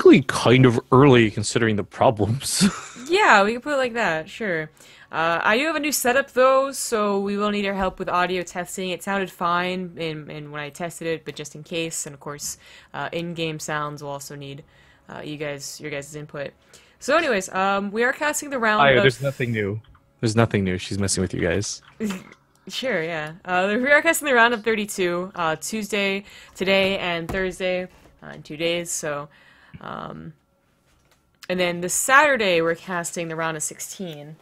technically kind of early considering the problems. Yeah, we can put it like that, sure. Uh, I do have a new setup though, so we will need your help with audio testing. It sounded fine in, in when I tested it, but just in case, and of course, uh, in-game sounds will also need uh, you guys your guys' input. So, anyways, um, we are casting the round. Io, of... there's nothing new. There's nothing new. She's messing with you guys. Sure, yeah. Uh, we are casting the round of 32 uh, Tuesday, today, and Thursday uh, in two days. So, um, and then this Saturday we're casting the round of 16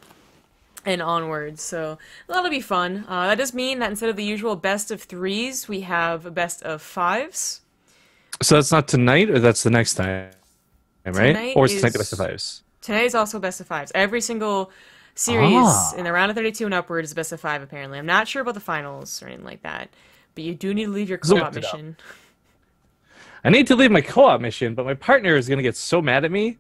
and onwards. So that'll be fun. Uh, that does mean that instead of the usual best of threes, we have a best of fives. So that's not tonight, or that's the next time, right? Tonight or is tonight the best of fives? Today is also best of fives. Every single series Ah. in the round of 32 and upward is best of five, apparently. I'm not sure about the finals or anything like that. But you do need to leave your So- co-op mission. I need to leave my co-op mission, but my partner is gonna get so mad at me.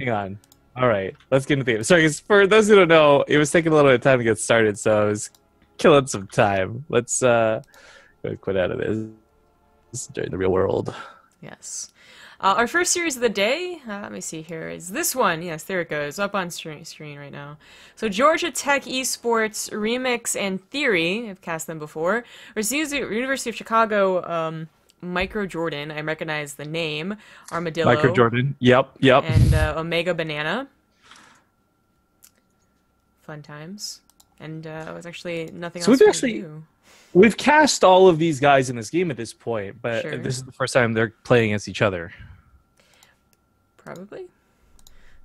Hang on. All right, let's get into the game. Sorry, for those who don't know, it was taking a little bit of time to get started, so I was killing some time. Let's uh, quit out of this. This is during the real world. Yes. Uh, our first series of the day, uh, let me see here, is this one. Yes, there it goes, up on screen, screen right now. So Georgia Tech Esports Remix and Theory, I've cast them before, versus the University of Chicago um, Micro Jordan. I recognize the name Armadillo Micro Jordan. Yep, yep. and uh, Omega Banana. Fun times. And uh, it was actually nothing So else. we've actually- do. We've cast all of these guys in this game at this point, but Sure. this is the first time they're playing against each other. Probably.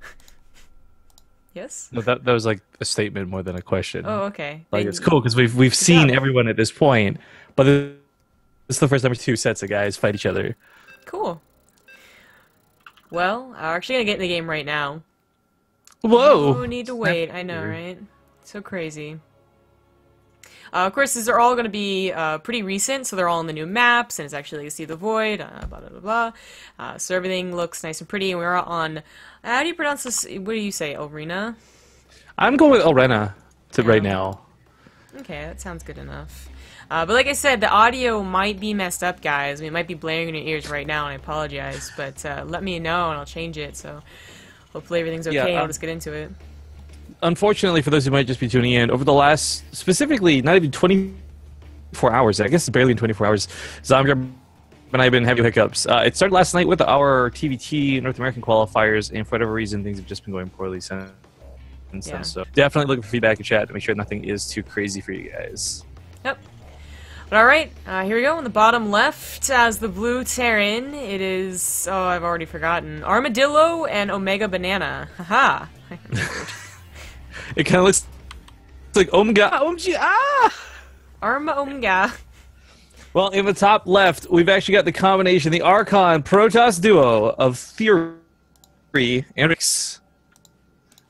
yes? No, that that was like a statement more than a question. Oh, okay. like it's cool because we've we've seen everyone at this point, but this is the first time two sets of guys fight each other. Cool. Well, I'm actually gonna get in the game right now. Whoa! No need to wait. I know, right? So crazy. Uh, of course, these are all going to be uh, pretty recent, so they're all in the new maps, and it's actually Legacy of the Void, uh, blah, blah, blah, blah. Uh, so everything looks nice and pretty, and we're on... How do you pronounce this? What do you say, Elrina? I'm going with Elrena to right now. Okay, that sounds good enough. Uh, but like I said, the audio might be messed up, guys. I mean, it might be blaring in your ears right now, and I apologize. But uh, let me know, and I'll change it. So hopefully everything's okay. Yeah, and I'll um, just get into it. Unfortunately, for those who might just be tuning in, over the last specifically not even 24 hours, I guess it's barely been 24 hours, Zomgrab and I have been having hiccups. Uh, it started last night with our TVT North American qualifiers, and for whatever reason, things have just been going poorly since. Yeah. So definitely looking for feedback in chat to make sure nothing is too crazy for you guys. Yep. But all right, uh, here we go. In the bottom left, as the blue Terran, it is oh, I've already forgotten. Armadillo and Omega Banana. Haha. It kind of looks like Omega. Omega. Ah! Arma Omega. Well, in the top left, we've actually got the combination, the Archon Protoss duo of Theory and Rix.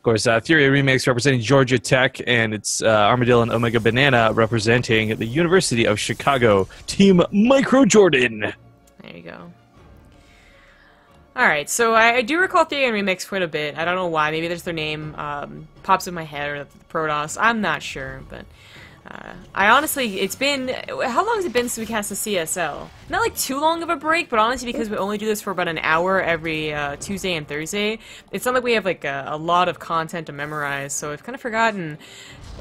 Of course, uh, Theory Remix representing Georgia Tech, and it's uh, Armadillo and Omega Banana representing the University of Chicago. Team Micro Jordan. There you go. Alright, so I, I do recall Theory and Remix quite a bit. I don't know why. Maybe there's their name um, pops in my head or the Protoss. I'm not sure, but uh, I honestly, it's been how long has it been since we cast the CSL? Not like too long of a break, but honestly, because we only do this for about an hour every uh, Tuesday and Thursday, it's not like we have like a, a lot of content to memorize. So I've kind of forgotten.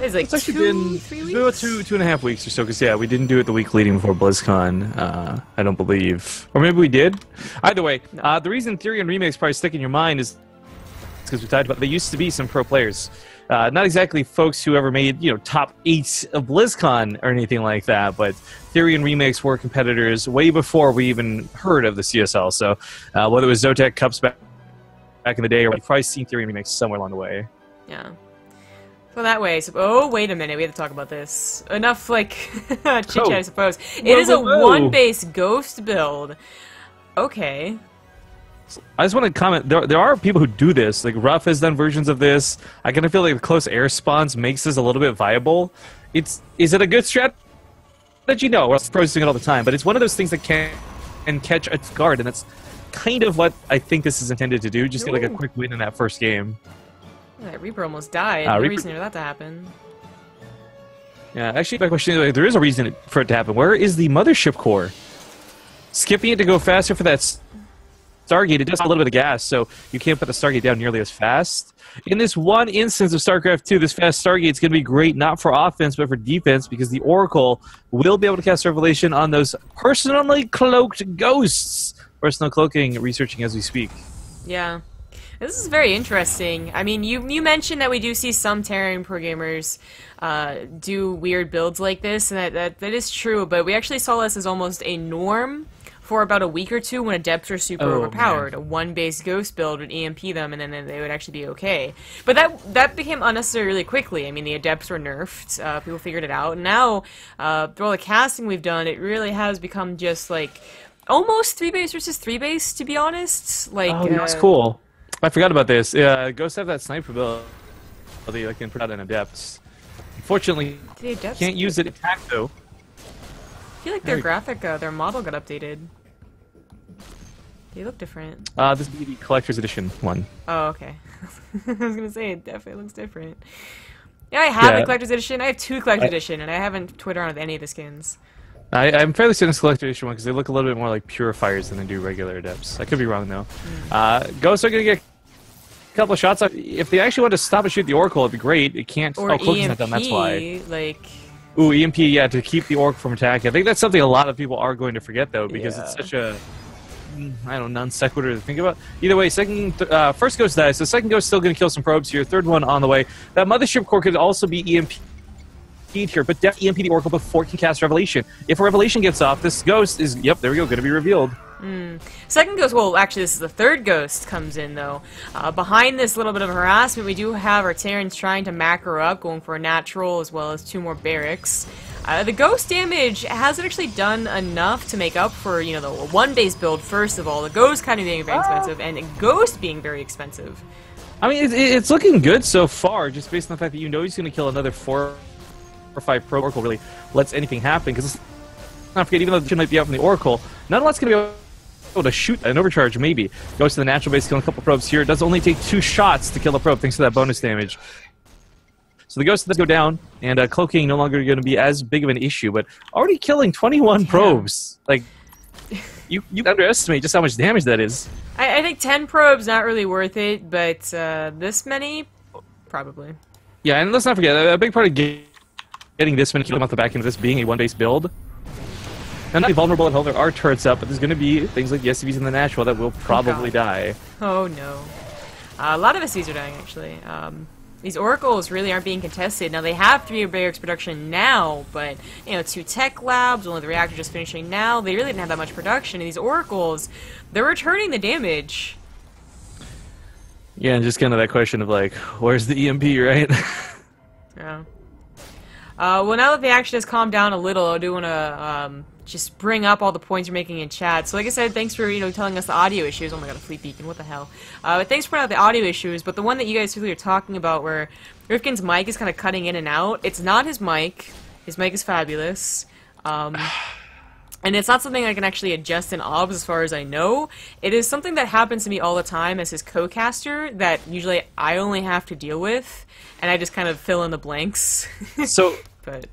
It's like It's two, been three weeks. about two two and a half weeks or so. Because yeah, we didn't do it the week leading before BlizzCon. Uh, I don't believe, or maybe we did. Either way, No. uh, the reason Theory and Remix probably stick in your mind is because we talked about they used to be some pro players. Uh, not exactly folks who ever made you know top eight of BlizzCon or anything like that, but Theory and Remix were competitors way before we even heard of the CSL. So uh, whether it was Zotac Cups back back in the day, or you've probably seen Theory and Remix somewhere along the way. Yeah. So that way, so, oh wait a minute, we have to talk about this. Enough like chit chat, Oh. I suppose. It Whoa, is a whoa, whoa. one base ghost build. Okay. I just want to comment. There, there are people who do this. Like Ruff has done versions of this. I kind of feel like the close air spawns makes this a little bit viable. It's is it a good strat strategy? No, we're pros doing it all the time, but it's one of those things that can and catch its guard, and that's kind of what I think this is intended to do. Just get like a quick win in that first game. That Reaper almost died. Uh, no Reaper- reason for that to happen. Yeah, actually, my question is there is a reason for it to happen. Where is the mothership core? Skipping it to go faster for that Stargate, it does have a little bit of gas, so you can't put the Stargate down nearly as fast. In this one instance of StarCraft 2, this fast Stargate is going to be great not for offense but for defense because the Oracle will be able to cast Revelation on those personally cloaked ghosts. Personal cloaking, researching as we speak. Yeah. This is very interesting. I mean, you you mentioned that we do see some Terran pro gamers uh, do weird builds like this, and that, that, that is true, but we actually saw this as almost a norm for about a week or two when adepts are super Oh, overpowered. man. A one base ghost build would EMP them, and then they would actually be okay. But that that became unnecessary really quickly. I mean, the adepts were nerfed. Uh, people figured it out. And now, uh, through all the casting we've done, it really has become just like almost three base versus three base. To be honest, like Oh, that's uh, cool. I forgot about this. Yeah, Ghosts have that sniper ability can put out an Adepts. Unfortunately, adepts can't use it attack though. I feel like their graphic, uh, their model got updated. They look different. Uh, this would be the collector's edition one. Oh, okay. I was gonna say it definitely looks different. Yeah, I have a collector's edition. I have two collector's I- edition, and I haven't Twitter on with any of the skins. I, I'm fairly certain it's collector's edition one because they look a little bit more like purifiers than they do regular Adepts. I could be wrong though. Hmm. Uh, Ghosts are gonna get a couple of shots. off. If they actually want to stop and shoot the Oracle, it'd be great. It can't. Or oh, cloaking's EMP, not done. That's why. like Ooh, EMP, yeah, to keep the Oracle from attacking. I think that's something a lot of people are going to forget, though, because it's such a, mm, I don't know, non sequitur to think about. Either way, second, uh, first ghost dies, so second ghost still going to kill some probes here. Third one on the way. That mothership core could also be EMP here, but def EMP the Oracle before it can cast Revelation. If a Revelation gets off, this ghost is, yep, there we go, going to be revealed. Second ghost, well, actually, this is the third ghost comes in, though. Uh, behind this little bit of harassment, we do have our Terrans trying to macro up, going for a natural as well as two more barracks. Uh, the ghost damage hasn't actually done enough to make up for, you know, the one base build, first of all. The ghost kind of being very expensive, and ghost being very expensive. I mean, it, it- it's looking good so far, just based on the fact that you know he's going to kill another four or five pro Oracle really lets anything happen. Because not forget, even though the chin might be out from the Oracle, none of that's going to be able to shoot an overcharge. Maybe goes to the natural base, killing a couple probes here. It does only take two shots to kill a probe, thanks to that bonus damage. So the ghosts does go down, and uh, cloaking no longer going to be as big of an issue. But already killing 21 probes, like you you underestimate just how much damage that is. I, I think 10 probes not really worth it, but uh, this many, probably. Yeah, and let's not forget a big part of getting this many kills off the back end of this being a one-base build. And not be vulnerable at home. There are turrets up, but there's going to be things like the SCVs and the Nashville that will probably die. Oh no. Uh, a lot of SCs are dying actually. Um, these oracles really aren't being contested. Now they have three barracks production now, but you know two tech labs, only the reactor just finishing now. They really didn't have that much production. And these oracles, they're returning the damage. Yeah, and just kind of that question of like, where's the EMP, right? Yeah. Uh, well, now that the action has calmed down a little, I do want to um, just bring up all the points you're making in chat. So, like I said, thanks for you know telling us the audio issues. Oh my god, a fleet beacon, what the hell? Uh, but thanks for pointing out the audio issues. But the one that you guys really are talking about, where Rifkin's mic is kind of cutting in and out, it's not his mic. His mic is fabulous. Um, and it's not something I can actually adjust in OBS as far as I know. It is something that happens to me all the time as his co-caster that usually I only have to deal with, and I just kind of fill in the blanks. so but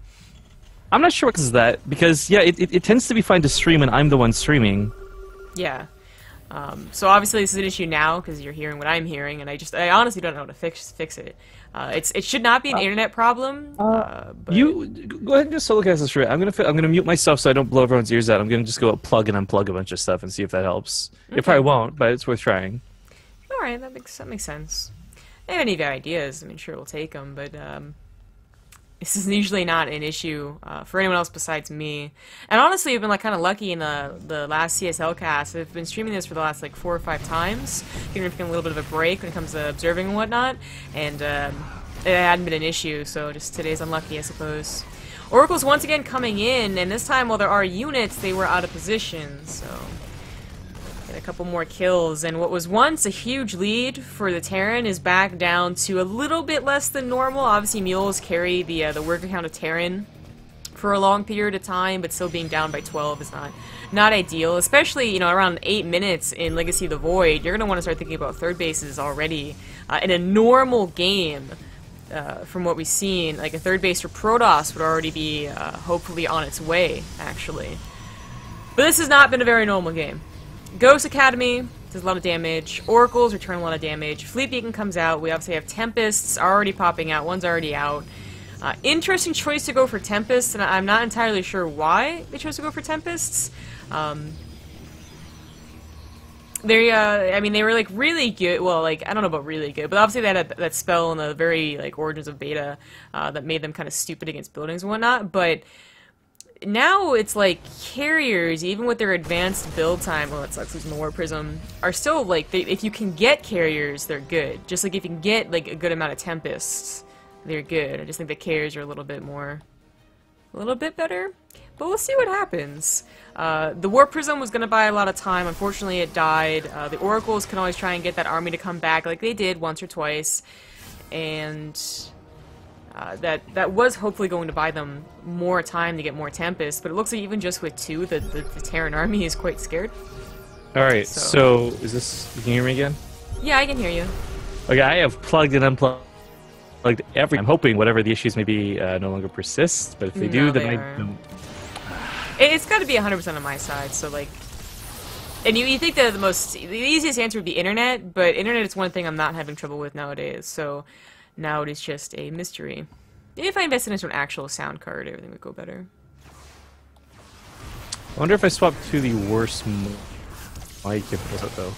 I'm not sure what is that because yeah, it, it, it tends to be fine to stream when I'm the one streaming. yeah. Um, so obviously this is an issue now because you're hearing what I'm hearing, and I just I honestly don't know how to fix fix it. Uh, it's it should not be an internet problem. Uh, but You go ahead and just solo cast this for. I'm gonna I'm gonna mute myself so I don't blow everyone's ears out. I'm gonna just go plug and unplug a bunch of stuff and see if that helps. It probably won't, but it's worth trying. all right, that makes that makes sense. If any ideas, I mean, sure we'll take them, but um, this is usually not an issue uh, for anyone else besides me. And honestly, I've been like kind of lucky in the the last CSL cast. I've been streaming this for the last like four or five times, Rifkin a little bit of a break when it comes to observing and whatnot, and um, it hadn't been an issue. So just today's unlucky, I suppose. Oracle's once again coming in, and this time while there are units, they were out of position. So a couple more kills, and what was once a huge lead for the Terran is back down to a little bit less than normal. Obviously, mules carry the uh, the worker count of Terran for a long period of time, but still being down by 12 is not not ideal. Especially, you know, around eight minutes in Legacy of the Void, you're gonna want to start thinking about third bases already. Uh, in a normal game, uh, from what we've seen, like a third base for Protoss would already be uh, hopefully on its way, actually. But this has not been a very normal game. Ghost Academy does a lot of damage. Oracles return a lot of damage. Fleet Beacon comes out. We obviously have Tempests already popping out. One's already out. Uh, interesting choice to go for Tempests, and I'm not entirely sure why they chose to go for Tempests. Um, they, uh, I mean, they were like really good. Well, like I don't know about really good, but obviously they had a, that spell in the very like origins of beta uh, that made them kind of stupid against buildings and whatnot. But now it's like carriers, even with their advanced build time, well, it sucks losing the War Prism, are still like, they, if you can get carriers, they're good. Just like if you can get like a good amount of Tempests, they're good. I just think the carriers are a little bit more, a little bit better. But we'll see what happens. Uh, the War Prism was going to buy a lot of time. Unfortunately, it died. Uh, the Oracles can always try and get that army to come back like they did once or twice. And uh, that that was hopefully going to buy them more time to get more Tempest, but it looks like even just with two, the, the, the Terran army is quite scared. Alright, so. so. is this... You can hear me again? Yeah, I can hear you. Okay, I have plugged and unplugged every... I'm hoping whatever the issues may be uh, no longer persist, but if they do, no, then they I... It's got to be 100% on my side, so like... And you, you think that the most... The easiest answer would be internet, but internet is one thing I'm not having trouble with nowadays, so... Now it is just a mystery. If I invested into an actual sound card, everything would go better. I wonder if I swap to the worst mic if it does though.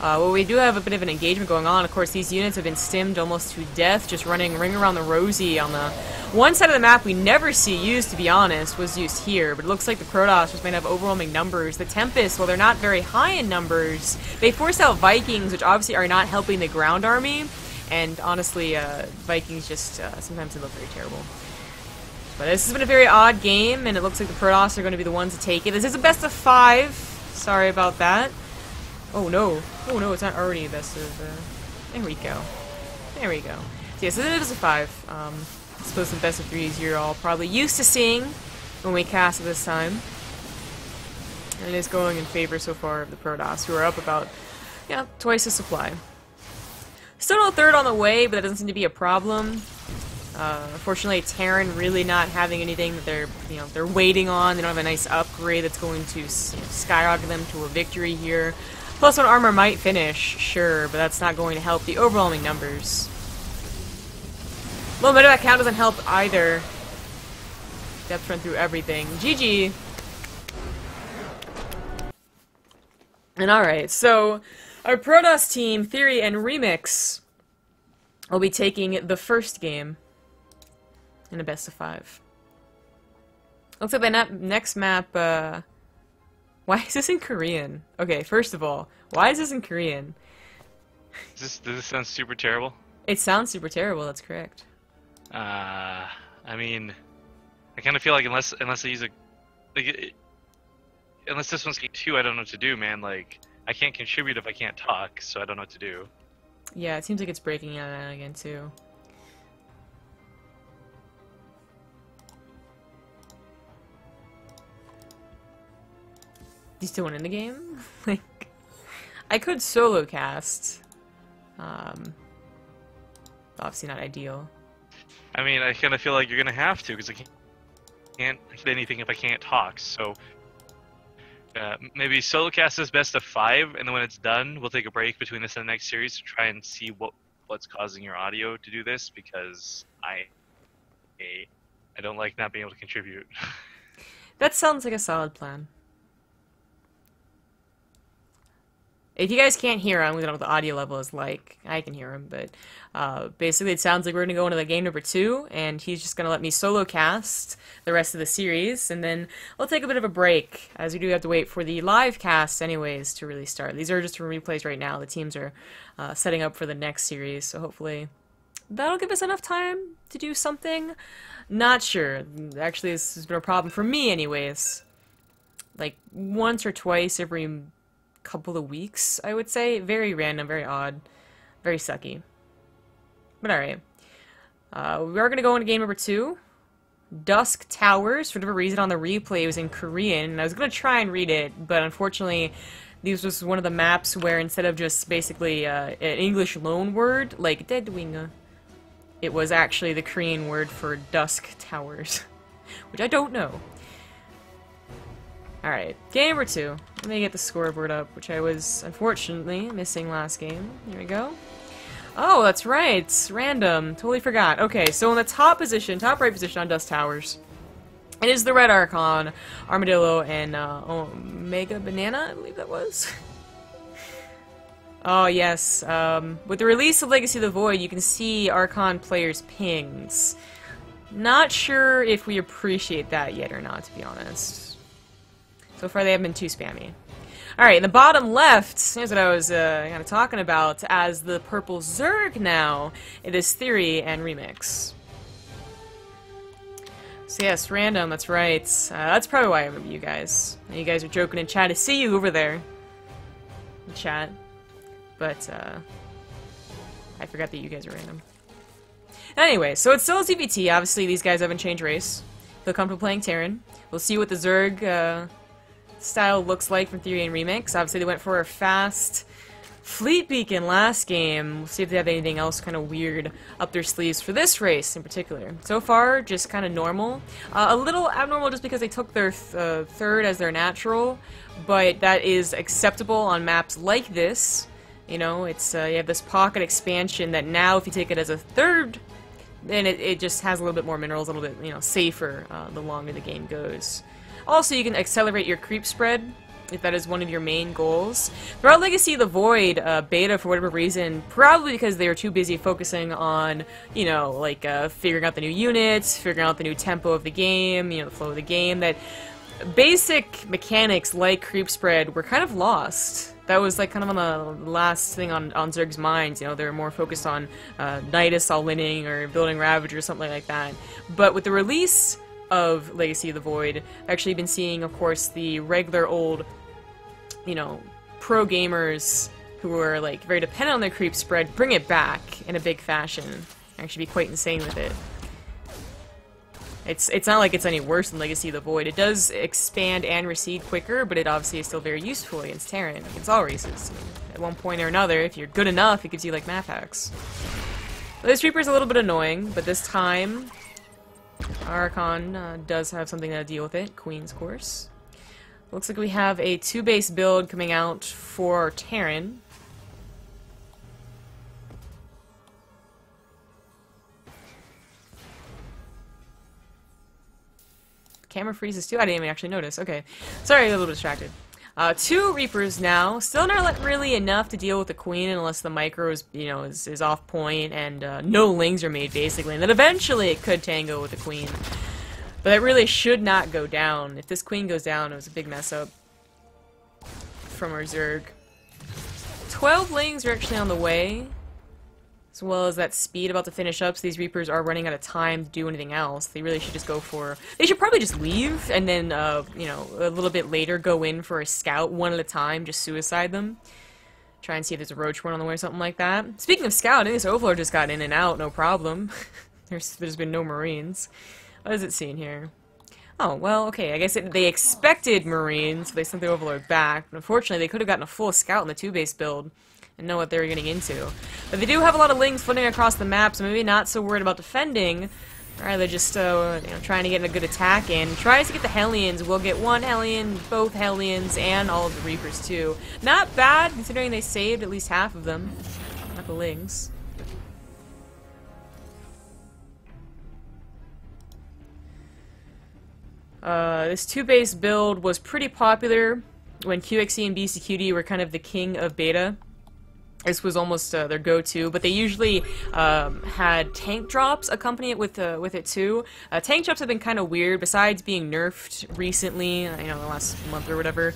Uh, well, we do have a bit of an engagement going on. Of course, these units have been stimmed almost to death, just running ring around the rosy on the one side of the map we never see used, to be honest, was used here. But it looks like the Protoss just might have overwhelming numbers. The Tempest, while they're not very high in numbers, they force out Vikings, which obviously are not helping the ground army. And honestly, uh, Vikings just, uh, sometimes they look very terrible. But this has been a very odd game, and it looks like the Protoss are going to be the ones to take it. This is a best of five. Sorry about that. Oh no. Oh no, it's not already a best of... Uh... There we go. There we go. So yes, it is a five. Um, I suppose some best of threes you're all probably used to seeing when we cast this time. And it is going in favor so far of the Protoss, who are up about, yeah, twice the supply. Still no third on the way, but that doesn't seem to be a problem. Uh, unfortunately, Terran really not having anything that they're, you know, they're waiting on. They don't have a nice upgrade that's going to you know, skyrocket them to a victory here. Plus one armor might finish, sure, but that's not going to help the overwhelming numbers. Well, that count doesn't help either. Depth run through everything. GG. And alright, so our Protoss team, Theory and Remix, will be taking the first game in a best of five. Looks like the next map, uh... Why is this in Korean? Okay, first of all, why is this in Korean? Does this, does this sound super terrible? It sounds super terrible, that's correct. Uh, I mean, I kind of feel like unless unless I use a, like, it, unless this one's game two, I don't know what to do, man. Like, I can't contribute if I can't talk, so I don't know what to do. Yeah, it seems like it's breaking out again too. You still want in the game? like, I could solo cast. Um, obviously not ideal. I mean, I kind of feel like you're gonna have to because I can't, can't hit anything if I can't talk. So uh, maybe solo cast is best of five, and then when it's done, we'll take a break between this and the next series to try and see what what's causing your audio to do this because I I don't like not being able to contribute. that sounds like a solid plan. If you guys can't hear him, we don't know what the audio level is like. I can hear him, but uh, basically it sounds like we're going to go into the game number two, and he's just going to let me solo cast the rest of the series, and then we'll take a bit of a break, as we do have to wait for the live cast anyways to really start. These are just replays right now. The teams are uh, setting up for the next series, so hopefully that'll give us enough time to do something. Not sure. Actually, this has been a problem for me anyways. Like, once or twice every couple of weeks, I would say. Very random, very odd, very sucky. But alright. Uh, we are going to go into game number two. Dusk Towers. For whatever reason, on the replay, was in Korean. And I was going to try and read it, but unfortunately, this was one of the maps where instead of just basically uh, an English loan word, like Deadwing, it was actually the Korean word for Dusk Towers. Which I don't know. Alright, game number two. Let me get the scoreboard up, which I was, unfortunately, missing last game. Here we go. Oh, that's right. It's random. Totally forgot. Okay, so in the top position, top right position on Dusk Towers, it is the Red Archon, Armadillo, and uh, Omega Banana, I believe that was. oh, yes. Um, with the release of Legacy of the Void, you can see Archon players' pings. Not sure if we appreciate that yet or not, to be honest. So far they haven't been too spammy. Alright, in the bottom left, here's what I was uh, kind of talking about as the purple Zerg now. It is Theory and Remix. So yes, random, that's right. Uh, that's probably why I remember you guys. You guys are joking in chat. I see you over there. In chat. But, uh... I forgot that you guys are random. Anyway, so it's still a ZVT. Obviously, these guys haven't changed race. Feel comfortable playing Terran. We'll see what the Zerg, uh, style looks like from Theory and Remix. Obviously, they went for a fast Fleet Beacon last game. We'll see if they have anything else kind of weird up their sleeves for this race in particular. So far, just kind of normal. Uh, a little abnormal just because they took their th uh, third as their natural, but that is acceptable on maps like this. You know, it's uh, you have this pocket expansion that now, if you take it as a third, then it, it just has a little bit more minerals, a little bit you know safer uh, the longer the game goes. Also, you can accelerate your creep spread if that is one of your main goals. Throughout Legacy of the Void, uh, beta, for whatever reason, probably because they were too busy focusing on, you know, like, uh, figuring out the new units, figuring out the new tempo of the game, you know, the flow of the game, that basic mechanics like creep spread were kind of lost. That was, like, kind of on the last thing on, on Zerg's minds, you know, they were more focused on uh, Nidus all-winning or building Ravage or something like that. But with the release of Legacy of the Void. I've actually been seeing, of course, the regular old, you know, pro gamers who are like very dependent on their creep spread bring it back in a big fashion. Actually, be quite insane with it. It's it's not like it's any worse than Legacy of the Void. It does expand and recede quicker, but it obviously is still very useful against Terran, against all races. At one point or another, if you're good enough, it gives you like math hacks. This Reaper's a little bit annoying, but this time Archon uh, does have something to deal with it. Queen's course. Looks like we have a two-base build coming out for Terran. Camera freezes too? I didn't even actually notice. Okay. Sorry, a little distracted. Uh, two Reapers now. Still not really enough to deal with the Queen unless the micro is, you know, is, is off point and uh, no lings are made, basically. And then eventually it could tango with the Queen. But it really should not go down. If this Queen goes down, it was a big mess up from our Zerg. 12 lings are actually on the way as well as that speed about to finish up, so these Reapers are running out of time to do anything else. They really should just go for... They should probably just leave, and then, uh, you know, a little bit later go in for a scout one at a time, just suicide them. Try and see if there's a roach one on the way or something like that. Speaking of scouting, this Overlord just got in and out, no problem. there's, there's been no Marines. What is it seeing here? Oh, well, okay, I guess it, they expected Marines, so they sent the Overlord back. But unfortunately, they could have gotten a full scout in the two-base build and know what they were getting into. But they do have a lot of lings floating across the map, so maybe not so worried about defending. Rather just uh, you know, trying to get a good attack in. Tries to get the Hellions. We'll get one Hellion, both Hellions, and all of the Reapers too. Not bad, considering they saved at least half of them. Not the lings. Uh, this two-base build was pretty popular when QXE and BCQD were kind of the king of beta. This was almost uh, their go-to, but they usually um, had tank drops accompany it with uh, with it too. Uh, tank drops have been kind of weird. Besides being nerfed recently, you know, the last month or whatever,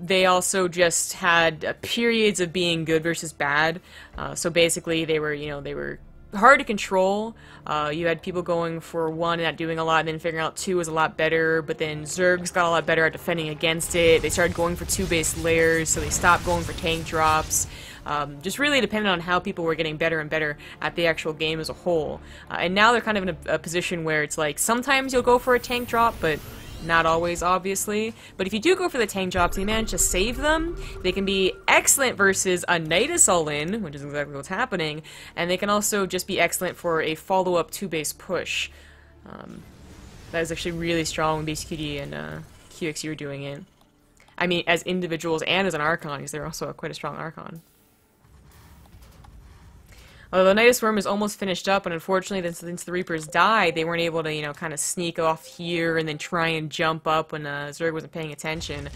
they also just had uh, periods of being good versus bad. Uh, so basically, they were you know they were hard to control. Uh, you had people going for one and not doing a lot, and then figuring out two was a lot better, but then Zergs got a lot better at defending against it. They started going for two base layers, so they stopped going for tank drops. Um, just really depended on how people were getting better and better at the actual game as a whole. Uh, and now they're kind of in a, a position where it's like sometimes you'll go for a tank drop, but not always, obviously. But if you do go for the tank drops you manage to save them, they can be excellent versus a Nidus all-in, which is exactly what's happening, and they can also just be excellent for a follow-up two-base push. Um, that is actually really strong when BCQD and uh, QXU are doing it. I mean, as individuals and as an Archon, because they're also quite a strong Archon. Although the Nidus Worm is almost finished up, and unfortunately, since the Reapers died, they weren't able to, you know, kind of sneak off here and then try and jump up when uh, Zerg wasn't paying attention.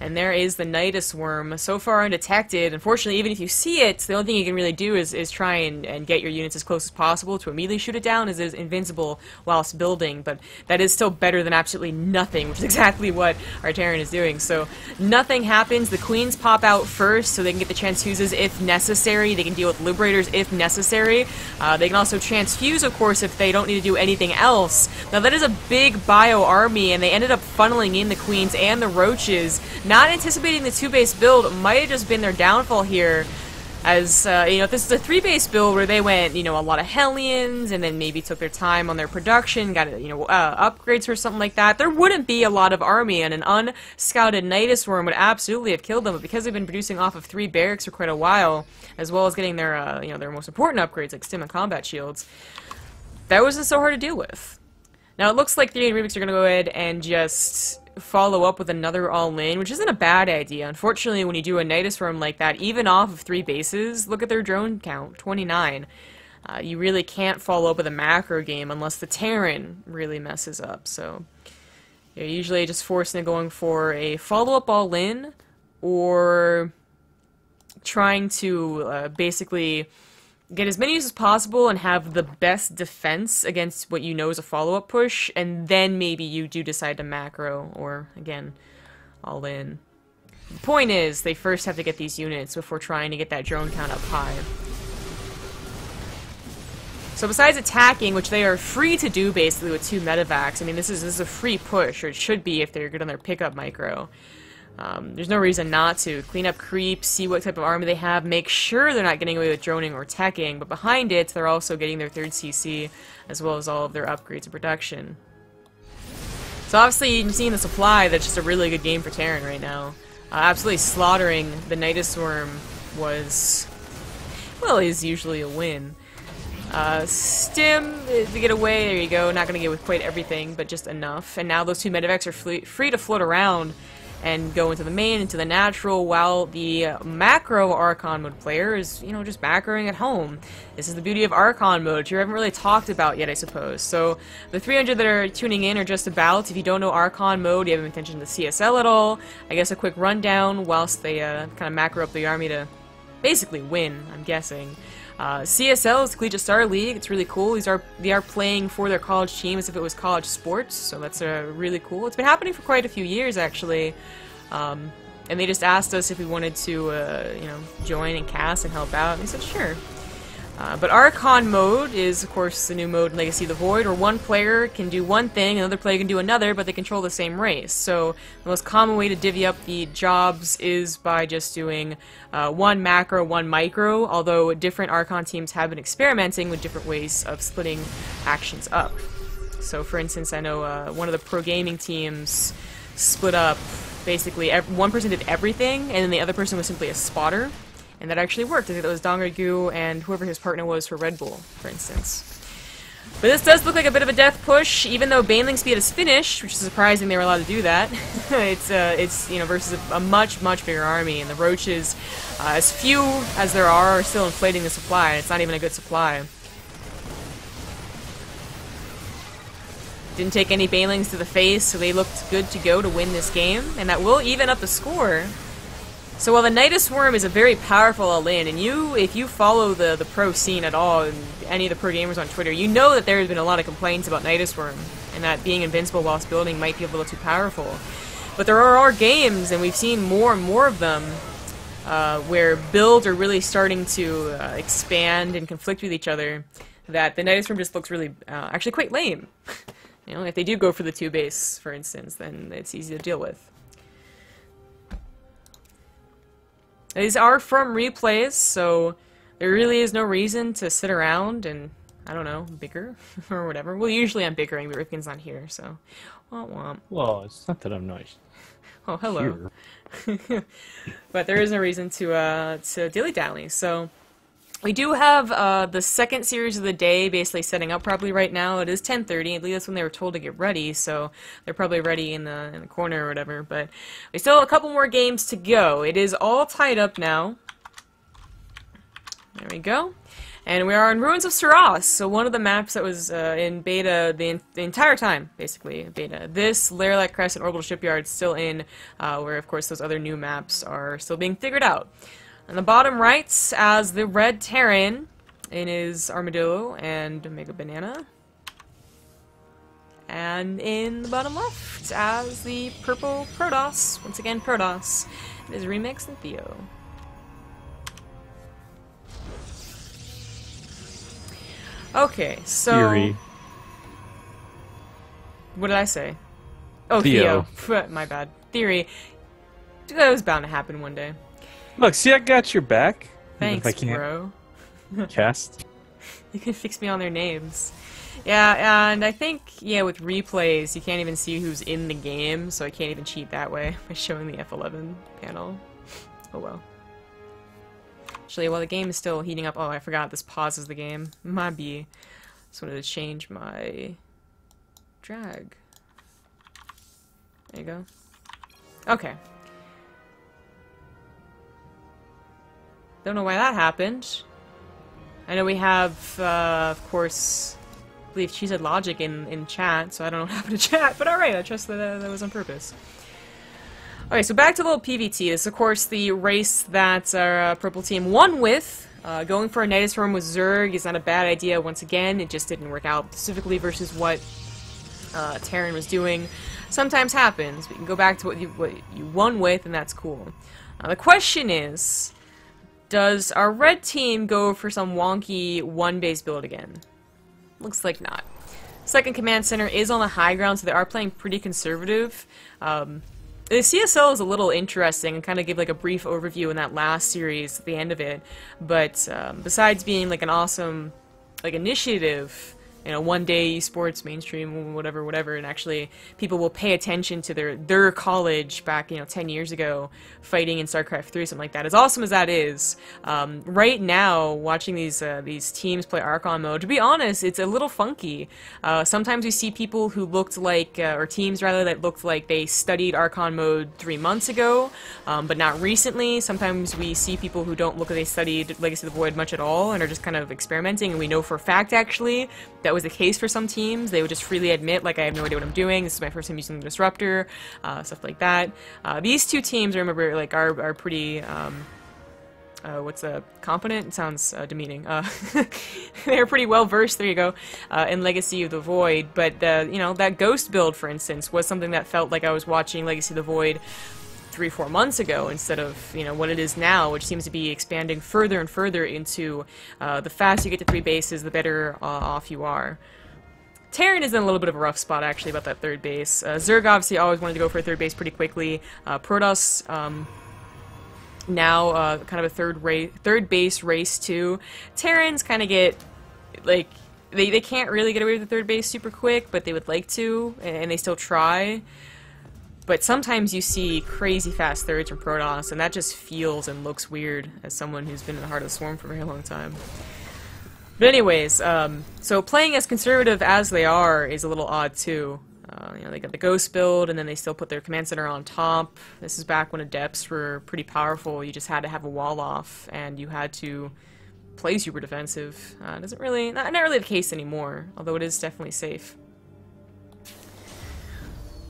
And there is the Nidus Worm, so far undetected. Unfortunately, even if you see it, the only thing you can really do is, is try and, and get your units as close as possible to immediately shoot it down, as it is invincible whilst building. But that is still better than absolutely nothing, which is exactly what our Terran is doing. So nothing happens. The Queens pop out first, so they can get the transfuses if necessary. They can deal with Liberators if necessary. Uh, they can also transfuse, of course, if they don't need to do anything else. Now that is a big bio army, and they ended up funneling in the Queens and the Roaches not anticipating the two-base build might have just been their downfall here. As, uh, you know, if this is a three-base build where they went, you know, a lot of Hellions and then maybe took their time on their production, got, you know, uh, upgrades or something like that, there wouldn't be a lot of army, and an unscouted Nidus Worm would absolutely have killed them, but because they've been producing off of three barracks for quite a while, as well as getting their, uh, you know, their most important upgrades like Stim and Combat Shields, that wasn't so hard to deal with. Now, it looks like the Remix are going to go ahead and just follow up with another all-in, which isn't a bad idea. Unfortunately, when you do a Nidus Worm like that, even off of three bases, look at their drone count, 29. Uh, you really can't follow up with a macro game unless the Terran really messes up, so... You're usually just forced into going for a follow-up all-in, or trying to uh, basically get as many as possible and have the best defense against what you know is a follow-up push, and then maybe you do decide to macro, or, again, all in. The point is, they first have to get these units before trying to get that drone count up high. So besides attacking, which they are free to do basically with two medevacs, I mean this is this is a free push, or it should be if they're good on their pickup micro. Um, there's no reason not to. Clean up creeps, see what type of army they have, make sure they're not getting away with droning or teching, but behind it, they're also getting their third CC, as well as all of their upgrades and production. So obviously, you can see in the supply that's just a really good game for Terran right now. Uh, absolutely slaughtering the Nidus Worm was, well, is usually a win. Uh, Stim, uh, to get away, there you go, not gonna get with quite everything, but just enough. And now those two medevacs are free to float around, and go into the main, into the natural, while the macro Archon mode player is, you know, just macroing at home. This is the beauty of Archon mode, which you haven't really talked about yet, I suppose. So, the 300 that are tuning in are just about, if you don't know Archon mode, you haven't attention to CSL at all, I guess a quick rundown whilst they uh, kind of macro up the army to basically win, I'm guessing. Uh, CSL is Collegiate Star League. It's really cool. These are they are playing for their college team as if it was college sports, so that's uh, really cool. It's been happening for quite a few years actually, um, and they just asked us if we wanted to, uh, you know, join and cast and help out, and we said sure. Uh, but Archon mode is, of course, the new mode in Legacy of the Void, where one player can do one thing, another player can do another, but they control the same race. So the most common way to divvy up the jobs is by just doing uh, one macro, one micro, although different Archon teams have been experimenting with different ways of splitting actions up. So for instance, I know uh, one of the pro gaming teams split up basically one person did everything, and then the other person was simply a spotter. And that actually worked. I think that was Dongraegu and whoever his partner was for Red Bull, for instance. But this does look like a bit of a death push, even though Baneling speed is finished, which is surprising they were allowed to do that. it's, uh, it's, you know, versus a, a, much, much bigger army, and the Roaches, uh, as few as there are, are still inflating the supply. It's not even a good supply. Didn't take any Banelings to the face, so they looked good to go to win this game, and that will even up the score. So while the Nidus Worm is a very powerful all-in, and you, if you follow the, the pro scene at all, and any of the pro gamers on Twitter, you know that there has been a lot of complaints about Nidus Worm, and that being invincible whilst building might be a little too powerful. But there are games, and we've seen more and more of them, uh, where builds are really starting to uh, expand and conflict with each other, that the Nidus Worm just looks really, uh, actually quite lame. you know, if they do go for the two base, for instance, then it's easy to deal with. These are from replays, so there really is no reason to sit around and, I don't know, bicker or whatever. Well, usually I'm bickering, but Rifkin's not here, so womp womp. Well, it's not that I'm nice. Oh, hello. but there is no reason to, uh, to dilly-dally, so... We do have uh, the second series of the day basically setting up probably right now. It is 10:30. At least that's when they were told to get ready, so they're probably ready in the in the corner or whatever. But we still have a couple more games to go. It is all tied up now. There we go. And we are in Ruins of Seras, so one of the maps that was uh, in beta the, the, entire time, basically, beta. This, Lerilak Crest, and Orbital Shipyard still in, uh, where of course those other new maps are still being figured out. On the bottom right, as the red Terran in his Armadillo and Mega Banana. And in the bottom left, as the purple Protoss, once again Protoss, it is Remix and Theo. Okay, so... Theory. What did I say? Oh, Theo. Theo. My bad. Theory. That was bound to happen one day. Look, see, I got your back. Thanks, if I can't bro. cast. You can fix me on their names. Yeah, and I think, yeah, with replays, you can't even see who's in the game, so I can't even cheat that way by showing the F11 panel. Oh well. Actually, while the game is still heating up, oh, I forgot this pauses the game. Be. Just wanted to change my drag. There you go. Okay. Don't know why that happened. I know we have, uh, of course, I believe she said logic in, in chat, so I don't know what happened to chat, but alright, I trust that uh, that was on purpose. Okay, so back to little PVT. This is, of course, the race that our uh, purple team won with. Uh, going for a Nidus Storm with Zerg is not a bad idea once again. It just didn't work out specifically versus what uh, Terran was doing. Sometimes happens. We can go back to what you, what you won with, and that's cool. Now, the question is, does our red team go for some wonky one-base build again? Looks like not. Second command center is on the high ground, so they are playing pretty conservative. Um, the CSL is a little interesting and kind of give like a brief overview in that last series at the end of it. But um, besides being like an awesome like initiative, you know, one day esports, mainstream, whatever, whatever, and actually people will pay attention to their their college back, you know, 10 years ago, fighting in StarCraft 3, something like that. As awesome as that is, um, right now, watching these uh, these teams play Archon mode, to be honest, it's a little funky. Uh, sometimes we see people who looked like, uh, or teams rather, that looked like they studied Archon mode three months ago, um, but not recently. Sometimes we see people who don't look like they studied Legacy of the Void much at all and are just kind of experimenting, and we know for a fact, actually, that was the case for some teams. They would just freely admit, like, I have no idea what I'm doing. This is my first time using the Disruptor, uh, stuff like that. Uh, these two teams, I remember, like, are, are pretty, um, uh, what's a competent? It sounds uh, demeaning. Uh, they're pretty well versed. There you go, uh, in Legacy of the Void. But you know that Ghost build, for instance, was something that felt like I was watching Legacy of the Void three, four months ago instead of you know what it is now, which seems to be expanding further and further into uh, the faster you get to three bases, the better uh, off you are. Terran is in a little bit of a rough spot actually about that third base. Uh, Zerg obviously always wanted to go for a third base pretty quickly. Uh, Protoss um, now uh, kind of a third race, third base race too. Terrans kind of get like they they can't really get away with the third base super quick, but they would like to, and they still try. But sometimes you see crazy fast thirds from Protoss, and that just feels and looks weird as someone who's been in the heart of the swarm for a very long time. But anyways, um, so playing as conservative as they are is a little odd too. Uh, you know, they got the ghost build, and then they still put their command center on top. This is back when adepts were pretty powerful. You just had to have a wall off, and you had to play super defensive. Uh, doesn't really, not, not really the case anymore, although it is definitely safe.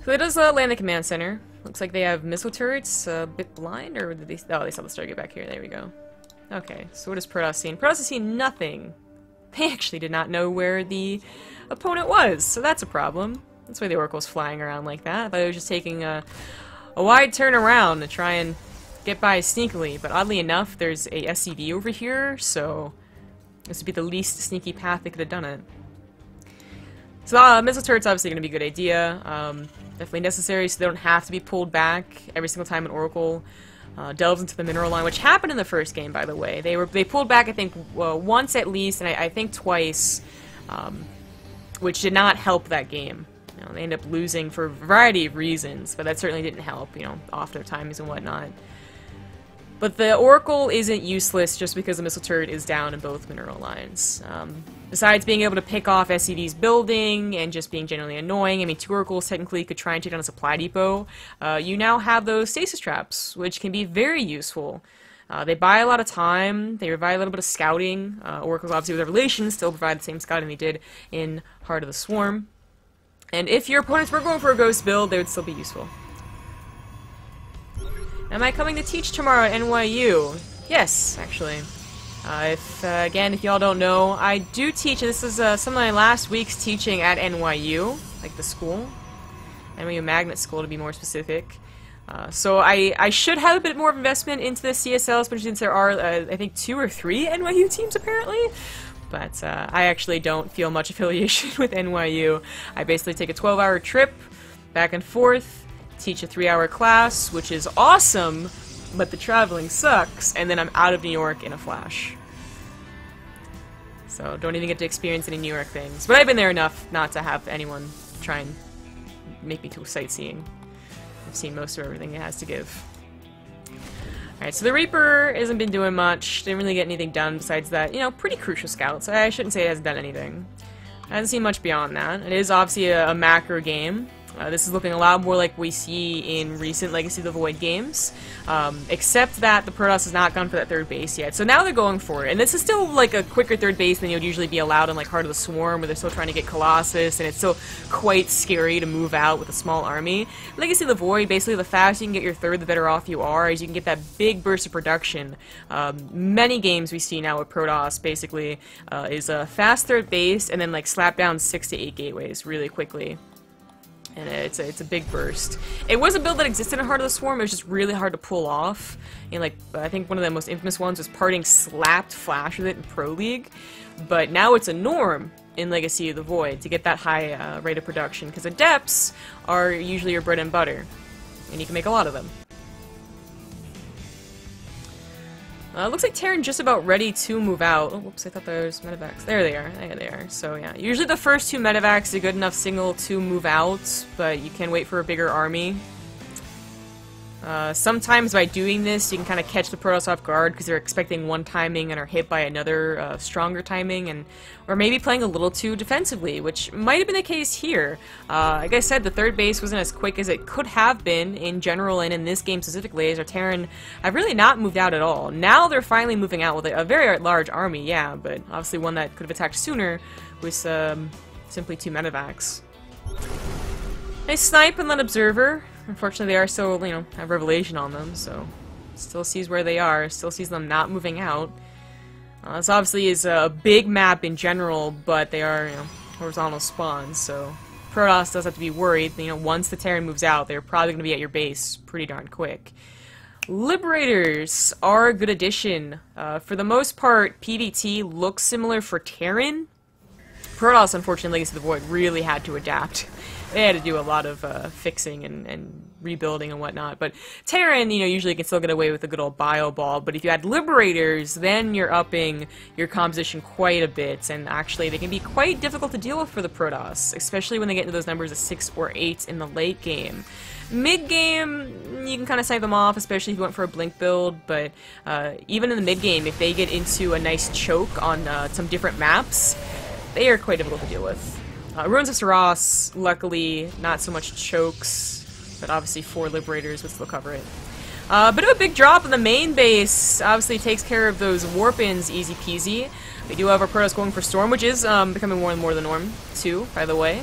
So it does uh, land the command center. Looks like they have missile turrets, a bit blind, or did they? Oh, they saw the Stargate back here. There we go. Okay, so what has Protoss seen? Protoss has seen nothing. They actually did not know where the opponent was, so that's a problem. That's why the Oracle's flying around like that. I thought it was just taking a, a wide turn around to try and get by sneakily, but oddly enough, there's a SCV over here, so this would be the least sneaky path they could have done it. So uh, missile turret's obviously going to be a good idea. Um, definitely necessary so they don't have to be pulled back every single time an Oracle uh, delves into the mineral line, which happened in the first game, by the way. They were they pulled back, I think, once at least, and I, I think twice, um, which did not help that game. You know, they end up losing for a variety of reasons, but that certainly didn't help, you know, off their timings and whatnot. But the Oracle isn't useless just because the missile turret is down in both mineral lines. Um, besides being able to pick off SCV's building and just being generally annoying, I mean, two Oracles technically could try and take down a supply depot. Uh, you now have those stasis traps, which can be very useful. Uh, they buy a lot of time. They provide a little bit of scouting. Uh, Oracles, obviously, with Revelations, still provide the same scouting they did in Heart of the Swarm. And if your opponents were going for a ghost build, they would still be useful. Am I coming to teach tomorrow at NYU? Yes, actually. Uh, if uh, again, if y'all don't know, I do teach. This is uh, some of my last week's teaching at NYU, like the school, NYU Magnet School to be more specific. Uh, so I, I should have a bit more investment into the CSL, especially since there are, uh, I think, two or three NYU teams apparently. But uh, I actually don't feel much affiliation with NYU. I basically take a 12-hour trip back and forth teach a three hour class, which is awesome, but the traveling sucks, and then I'm out of New York in a flash. So don't even get to experience any New York things. But I've been there enough not to have anyone try and make me go sightseeing. I've seen most of everything it has to give. Alright, so the Reaper hasn't been doing much. Didn't really get anything done besides that, you know, pretty crucial scouts. I shouldn't say it hasn't done anything. I haven't seen much beyond that. It is obviously a, a macro game, uh, this is looking a lot more like we see in recent Legacy of the Void games, um, except that the Protoss has not gone for that third base yet. So now they're going for it, and this is still like a quicker third base than you would usually be allowed in like Heart of the Swarm, where they're still trying to get Colossus, and it's still quite scary to move out with a small army. Legacy of the Void, basically, the faster you can get your third, the better off you are, as you can get that big burst of production. Um, many games we see now with Protoss, basically, uh, is a fast third base, and then like slap down six to eight gateways really quickly and it's a, it's a big burst. It was a build that existed in Heart of the Swarm, it was just really hard to pull off. And like, I think one of the most infamous ones was PartinG slapped Flash with it in Pro League, but now it's a norm in Legacy of the Void to get that high uh, rate of production, because Adepts are usually your bread and butter, and you can make a lot of them. Uh, looks like Terran just about ready to move out. Oh, whoops, I thought there was medevacs. There they are. There they are. So, yeah. Usually the first two medevacs a good enough signal to move out, but you can wait for a bigger army. Uh, sometimes by doing this, you can kind of catch the Protoss off guard because they're expecting one timing and are hit by another uh, stronger timing, and or maybe playing a little too defensively, which might have been the case here. Uh, like I said, the third base wasn't as quick as it could have been in general and in this game specifically, as our Terran have really not moved out at all. Now they're finally moving out with a, very large army, yeah, but obviously one that could have attacked sooner with um, simply two medevacs. Nice snipe and then observer. Unfortunately, they are still, you know, have Revelation on them, so still sees where they are, still sees them not moving out. Uh, this obviously is a big map in general, but they are, you know, horizontal spawns, so Protoss does have to be worried. You know, once the Terran moves out, they're probably going to be at your base pretty darn quick. Liberators are a good addition. Uh, for the most part, PvT looks similar for Terran. Protoss, unfortunately, Legacy of the Void really had to adapt they had to do a lot of uh, fixing and, and rebuilding and whatnot. But Terran, you know, usually can still get away with a good old bio ball. But if you add Liberators, then you're upping your composition quite a bit. And actually, they can be quite difficult to deal with for the Protoss, especially when they get into those numbers of 6 or 8 in the late game. Mid game, you can kind of snipe them off, especially if you went for a blink build. But uh, even in the mid game, if they get into a nice choke on uh, some different maps, they are quite difficult to deal with. Uh, Ruins of Seras, luckily, not so much chokes, but obviously four Liberators would still cover it. A uh, bit of a big drop in the main base, obviously takes care of those warp-ins easy peasy. We do have our Protoss going for Storm, which is um, becoming more and more the norm, too, by the way.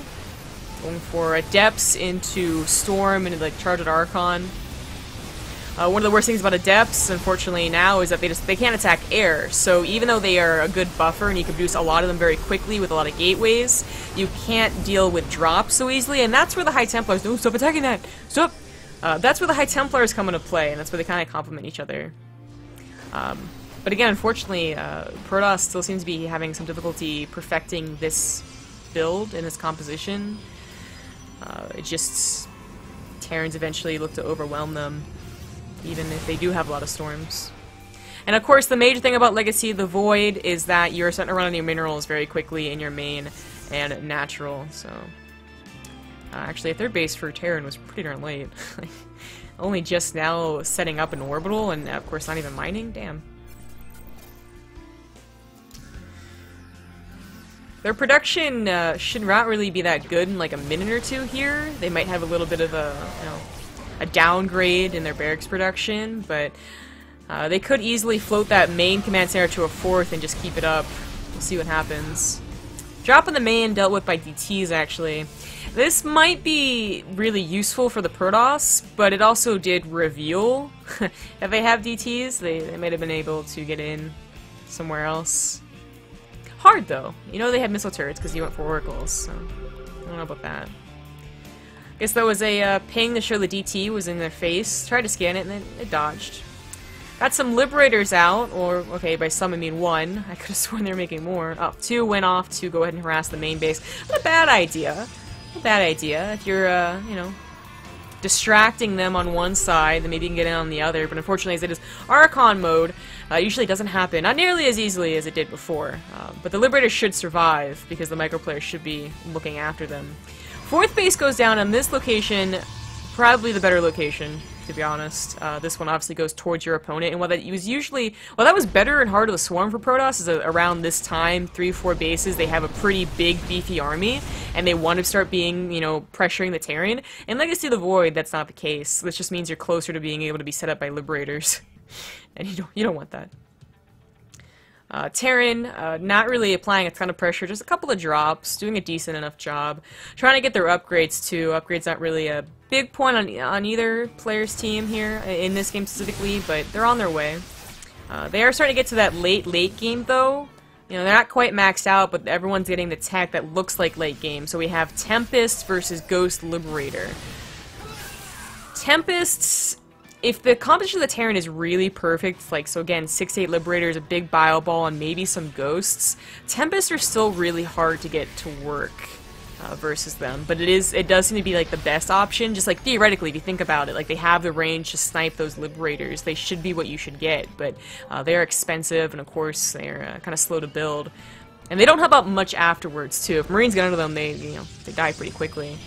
Going for Adepts into Storm and like Charged Archon. Uh, one of the worst things about Adepts, unfortunately, now is that they just they can't attack air. So even though they are a good buffer and you can produce a lot of them very quickly with a lot of gateways, you can't deal with drops so easily, and that's where the High Templars. No, stop attacking that! Stop! Uh, that's where the High Templars come into play, and that's where they kind of complement each other. Um, but again, unfortunately, uh, Protoss still seems to be having some difficulty perfecting this build and this composition. Uh, it just Terrans eventually look to overwhelm them even if they do have a lot of storms. And of course, the major thing about Legacy the Void is that you're starting to run out of your minerals very quickly in your main and natural, so... Uh, actually, a third base for Terran was pretty darn late. Only just now setting up an orbital, and of course not even mining? Damn. Their production uh, should not really be that good in like a minute or two here. They might have a little bit of a, you know, a downgrade in their barracks production, but uh, they could easily float that main command center to a fourth and just keep it up. We'll see what happens. Drop in the main dealt with by DTs, actually. This might be really useful for the Protoss, but it also did reveal if they have DTs, they, they might have been able to get in somewhere else. Hard, though. You know they had missile turrets because you went for oracles, so I don't know about that. Guess there was a uh, ping to show the DT was in their face. Tried to scan it and then it dodged. Got some Liberators out, or, okay, by some I mean one. I could have sworn they were making more. Oh, two went off to go ahead and harass the main base. Not a bad idea. Not a bad idea. If you're, uh, you know, distracting them on one side, then maybe you can get in on the other. But unfortunately, as it is Archon mode, uh, usually doesn't happen. Not nearly as easily as it did before. Uh, but the Liberators should survive, because the micro players should be looking after them. Fourth base goes down on this location, probably the better location, to be honest. Uh, this one obviously goes towards your opponent, and while that was usually, well, that was better and Heart of the Swarm for Protoss, is around this time, three, four bases, they have a pretty big, beefy army, and they want to start being, you know, pressuring the Terran. In Legacy of the Void, that's not the case. This just means you're closer to being able to be set up by Liberators, and you don't, you don't want that. Uh, Terran, uh, not really applying a ton of pressure, just a couple of drops, doing a decent enough job. Trying to get their upgrades too. Upgrades not really a big point on, on either player's team here, in this game specifically, but they're on their way. Uh, they are starting to get to that late, late game though. You know, they're not quite maxed out, but everyone's getting the tech that looks like late game. So we have Tempest versus Ghost Liberator. Tempests if the composition of the Terran is really perfect, like, so again, 6-8 Liberators, a big Bio Ball, and maybe some Ghosts, Tempests are still really hard to get to work uh, versus them. But it is, it does seem to be, like, the best option, just, like, theoretically, if you think about it. Like, they have the range to snipe those Liberators. They should be what you should get, but uh, they're expensive, and of course, they're uh, kind of slow to build. And they don't help out much afterwards, too. If Marines get under them, they, you know, they die pretty quickly.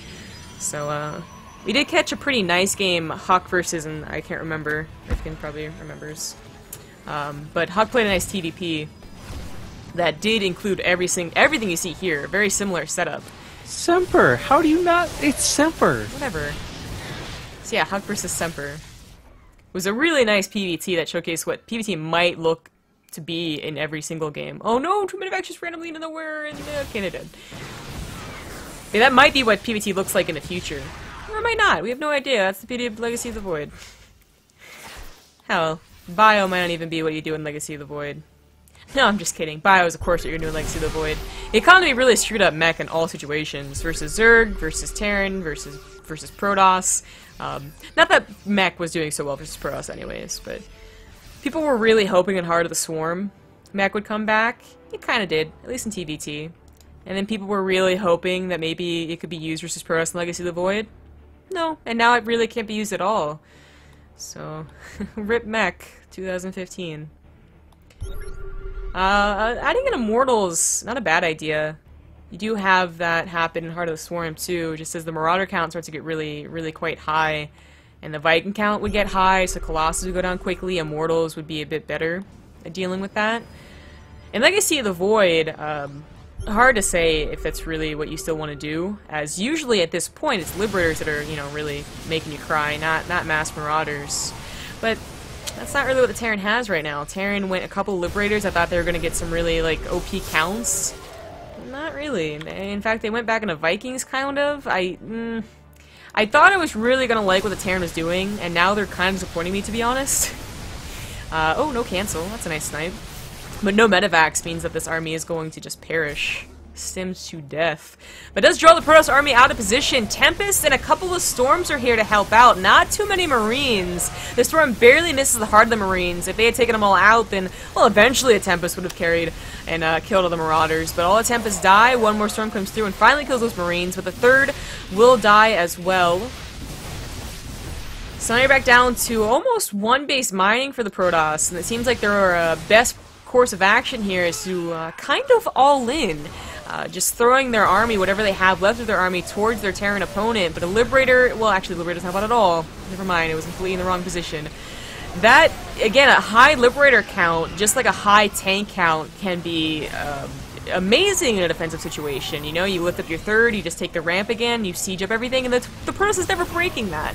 So, uh, we did catch a pretty nice game, Hawk versus, and I can't remember. Rifkin probably remembers. Um, but Hawk played a nice TDP that did include every everything, everything you see here. Very similar setup. Semper, how do you not? It's Semper. Whatever. So yeah, Hawk versus Semper. It was a really nice PVT that showcased what PVT might look to be in every single game. Oh no, too many just randomly into nowhere and uh, Canada. Yeah, that might be what PVT looks like in the future. Might not. We have no idea. That's the beauty of Legacy of the Void. Hell, Bio might not even be what you do in Legacy of the Void. No, I'm just kidding. Bio is, of course, what you're doing in Legacy of the Void. Economy really screwed up mech in all situations. Versus Zerg, versus Terran, versus versus Protoss. Um, not that mech was doing so well versus Protoss anyways, but people were really hoping and Heart of the Swarm mech would come back. It kind of did, at least in TVT. And then people were really hoping that maybe it could be used versus Protoss in Legacy of the Void. No, and now it really can't be used at all. So, rip mech 2015. Uh, adding in Immortals, not a bad idea. You do have that happen in Heart of the Swarm too, just as the Marauder count starts to get really, really quite high. And the Viking count would get high, so Colossus would go down quickly, Immortals would be a bit better at dealing with that. In Legacy of the Void, um, hard to say if that's really what you still want to do, as usually at this point it's Liberators that are, you know, really making you cry, not, not Mass Marauders. But that's not really what the Terran has right now. Terran went a couple Liberators, I thought they were going to get some really, like, OP counts. Not really. In fact, they went back into Vikings, kind of. I, mm, I thought I was really going to like what the Terran was doing, and now they're kind of disappointing me, to be honest. Uh, oh, no cancel. That's a nice snipe. But no medevacs means that this army is going to just perish. Sims to death. But does draw the Protoss army out of position. Tempest and a couple of Storms are here to help out. Not too many Marines. The Storm barely misses the heart of the Marines. If they had taken them all out, then, well, eventually a Tempest would have carried and uh, killed all the Marauders. But all the Tempests die. One more Storm comes through and finally kills those Marines. But the third will die as well. So now you're back down to almost one base mining for the Protoss. And it seems like their uh, best course of action here is to uh, kind of all in. uh, just throwing their army, whatever they have left of their army, towards their Terran opponent. But a Liberator, well, actually, Liberator's not bad at all. Never mind, it was completely in the wrong position. That, again, a high Liberator count, just like a high tank count, can be um, amazing in a defensive situation. You know, you lift up your third, you just take the ramp again, you siege up everything, and the, the Protoss is never breaking that.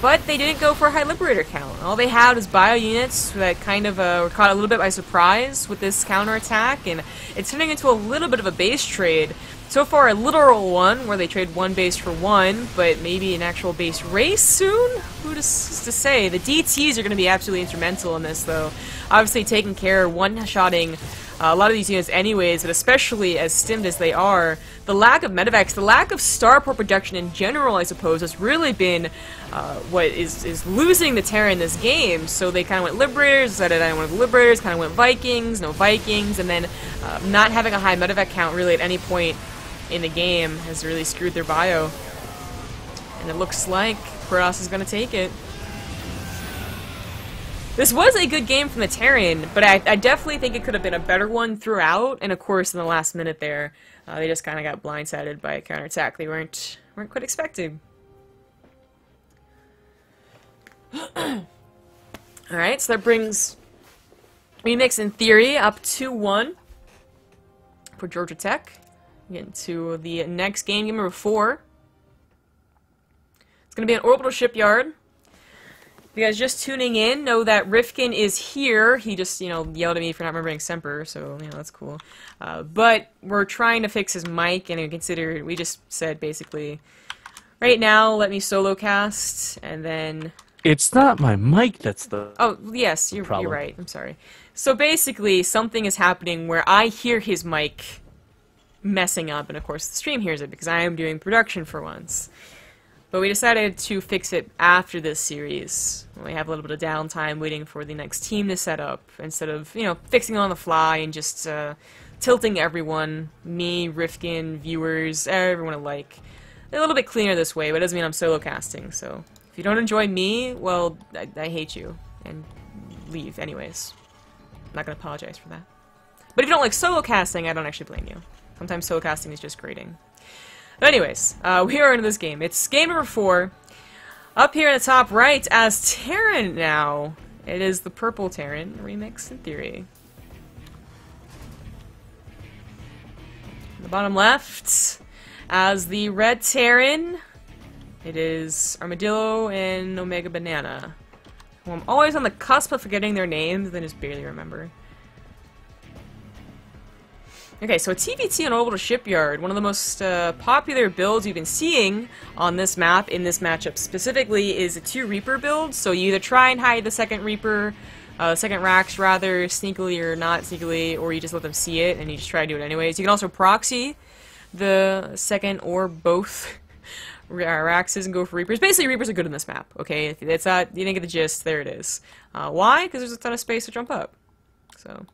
But they didn't go for a high Liberator count. All they had was bio units that kind of uh, were caught a little bit by surprise with this counterattack, and it's turning into a little bit of a base trade. So far, a literal one, where they trade one base for one, but maybe an actual base race soon? Who to, to say? The DTs are going to be absolutely instrumental in this, though. Obviously, taking care, one-shotting uh, a lot of these units anyways, but especially as stimmed as they are, the lack of medevacs, the lack of starport production in general, I suppose, has really been uh, what is, is losing the Terra in this game. So they kind of went Liberators, decided I wanted Liberators, kind of went Vikings, no Vikings, and then uh, not having a high medevac count really at any point in the game has really screwed their bio. And it looks like Protoss is going to take it. This was a good game from the Terran, but I, I definitely think it could have been a better one throughout, and of course in the last minute there, uh, they just kind of got blindsided by a counterattack they weren't, weren't quite expecting. Alright, so that brings Remix in theory up 2-1 for Georgia Tech. Getting to the next game, game number 4. It's going to be an orbital shipyard you guys just tuning in, know that Rifkin is here. He just, you know, yelled at me for not remembering Semper, so, you know, that's cool. Uh, but we're trying to fix his mic, and we considered, we just said, basically, right now, let me solo cast, and then... It's not my mic that's the Oh, yes, you're, you're right. I'm sorry. So basically, something is happening where I hear his mic messing up, and of course the stream hears it, because I am doing production for once. But we decided to fix it after this series. We have a little bit of downtime waiting for the next team to set up, instead of, you know, fixing on the fly and just uh, tilting everyone, me, Rifkin, viewers, everyone alike. A little bit cleaner this way, but it doesn't mean I'm solo casting, so if you don't enjoy me, well, I, I hate you, and leave anyways. I'm not gonna apologize for that. But if you don't like solo casting, I don't actually blame you. Sometimes solo casting is just grading. But anyways, uh, we are into this game. It's game number four. Up here in the top right as Terran now. It is the purple Terran remix in theory. the bottom left as the red Terran. It is Armadillo and Omega Banana. Well, I'm always on the cusp of forgetting their names, then just barely remember. Okay, so a TVT on Orbital Shipyard, one of the most uh, popular builds you've been seeing on this map in this matchup specifically is a two Reaper build. So you either try and hide the second Reaper, uh, second Rax rather, sneakily or not sneakily, or you just let them see it and you just try to do it anyways. You can also proxy the second or both Raxes and go for Reapers. Basically, Reapers are good in this map, okay? It's not, you didn't get the gist, there it is. Uh, why? Because there's a ton of space to jump up. So...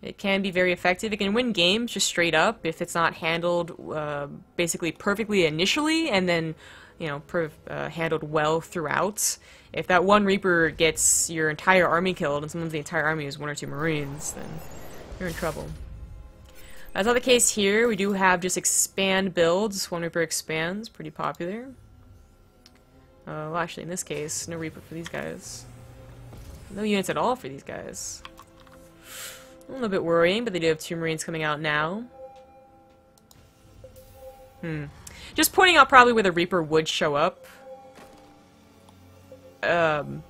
It can be very effective. It can win games just straight up if it's not handled uh, basically perfectly initially and then, you know, uh, handled well throughout. If that one Reaper gets your entire army killed and sometimes the entire army is one or two Marines, then you're in trouble. That's not the case here. We do have just expand builds. One Reaper expands, pretty popular. Uh, well, actually, in this case, no Reaper for these guys. No units at all for these guys. A little bit worrying, but they do have two Marines coming out now. Hmm. Just pointing out probably where the Reaper would show up. Um,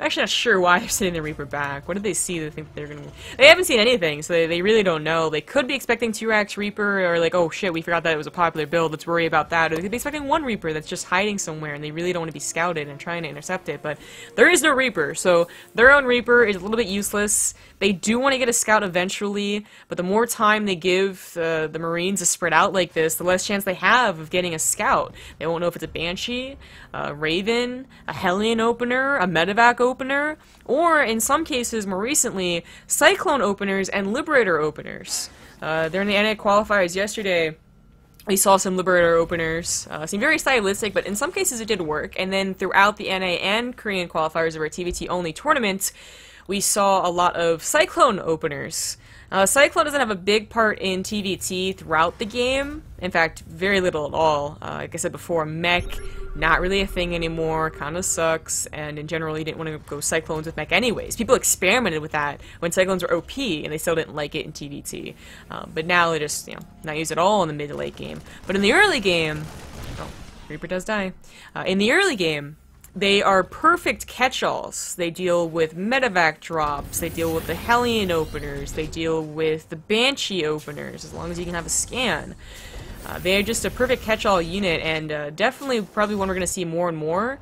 I'm actually not sure why they're sending the Reaper back. What did they see they think they're gonna... They haven't seen anything, so they, they really don't know. They could be expecting 2-Rax Reaper, or like, oh shit, we forgot that it was a popular build, let's worry about that. Or they could be expecting one Reaper that's just hiding somewhere, and they really don't want to be scouted and trying to intercept it. But there is no Reaper, so their own Reaper is a little bit useless. They do want to get a scout eventually, but the more time they give uh, the Marines to spread out like this, the less chance they have of getting a scout. They won't know if it's a Banshee, a Raven, a Hellion opener, a Medevac opener, or in some cases, more recently, Cyclone openers and Liberator openers. Uh, during the NA qualifiers yesterday, we saw some Liberator openers. Uh, seem very stylistic, but in some cases it did work. And then throughout the NA and Korean qualifiers of our TVT only tournament, we saw a lot of Cyclone openers. Uh, Cyclone doesn't have a big part in TVT throughout the game. In fact, very little at all. Uh, like I said before, Mech, not really a thing anymore, kind of sucks, and in general, you didn't want to go Cyclones with Mech anyways. People experimented with that when Cyclones were OP, and they still didn't like it in TVT. Um, but now they just, you know, not use it all in the mid to late game. But in the early game, oh, Reaper does die. Uh, in the early game, they are perfect catch-alls. They deal with medevac drops, they deal with the Hellion openers, they deal with the Banshee openers, as long as you can have a scan. Uh, they're just a perfect catch-all unit, and uh, definitely probably one we're going to see more and more.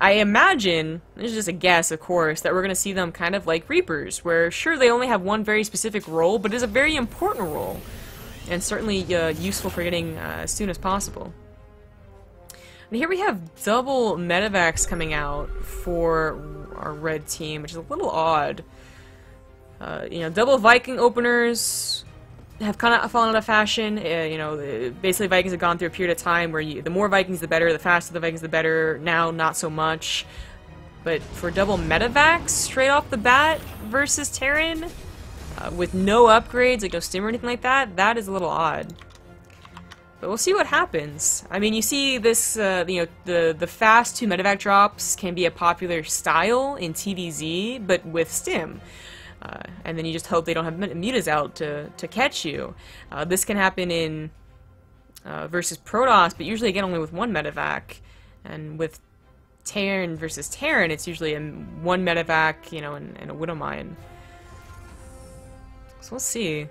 I imagine, this is just a guess, of course, that we're going to see them kind of like Reapers, where sure, they only have one very specific role, but it is a very important role, and certainly uh, useful for getting uh, as soon as possible. And here we have double medevacs coming out for our red team, which is a little odd. Uh, you know, double Viking openers have kind of fallen out of fashion. Uh, you know, basically Vikings have gone through a period of time where you, the more Vikings, the better. The faster the Vikings, the better. Now, not so much. But for double medevacs straight off the bat versus Terran, uh, with no upgrades, like no stim or anything like that, that is a little odd. But we'll see what happens. I mean, you see this, uh, you know, the, the fast two medevac drops can be a popular style in TVZ, but with Stim. Uh, and then you just hope they don't have mutas out to, to catch you. Uh, this can happen in uh, versus Protoss, but usually again only with one medevac. And with Terran versus Terran, it's usually a one medevac, you know, and, and a Widow Mine. So we'll see.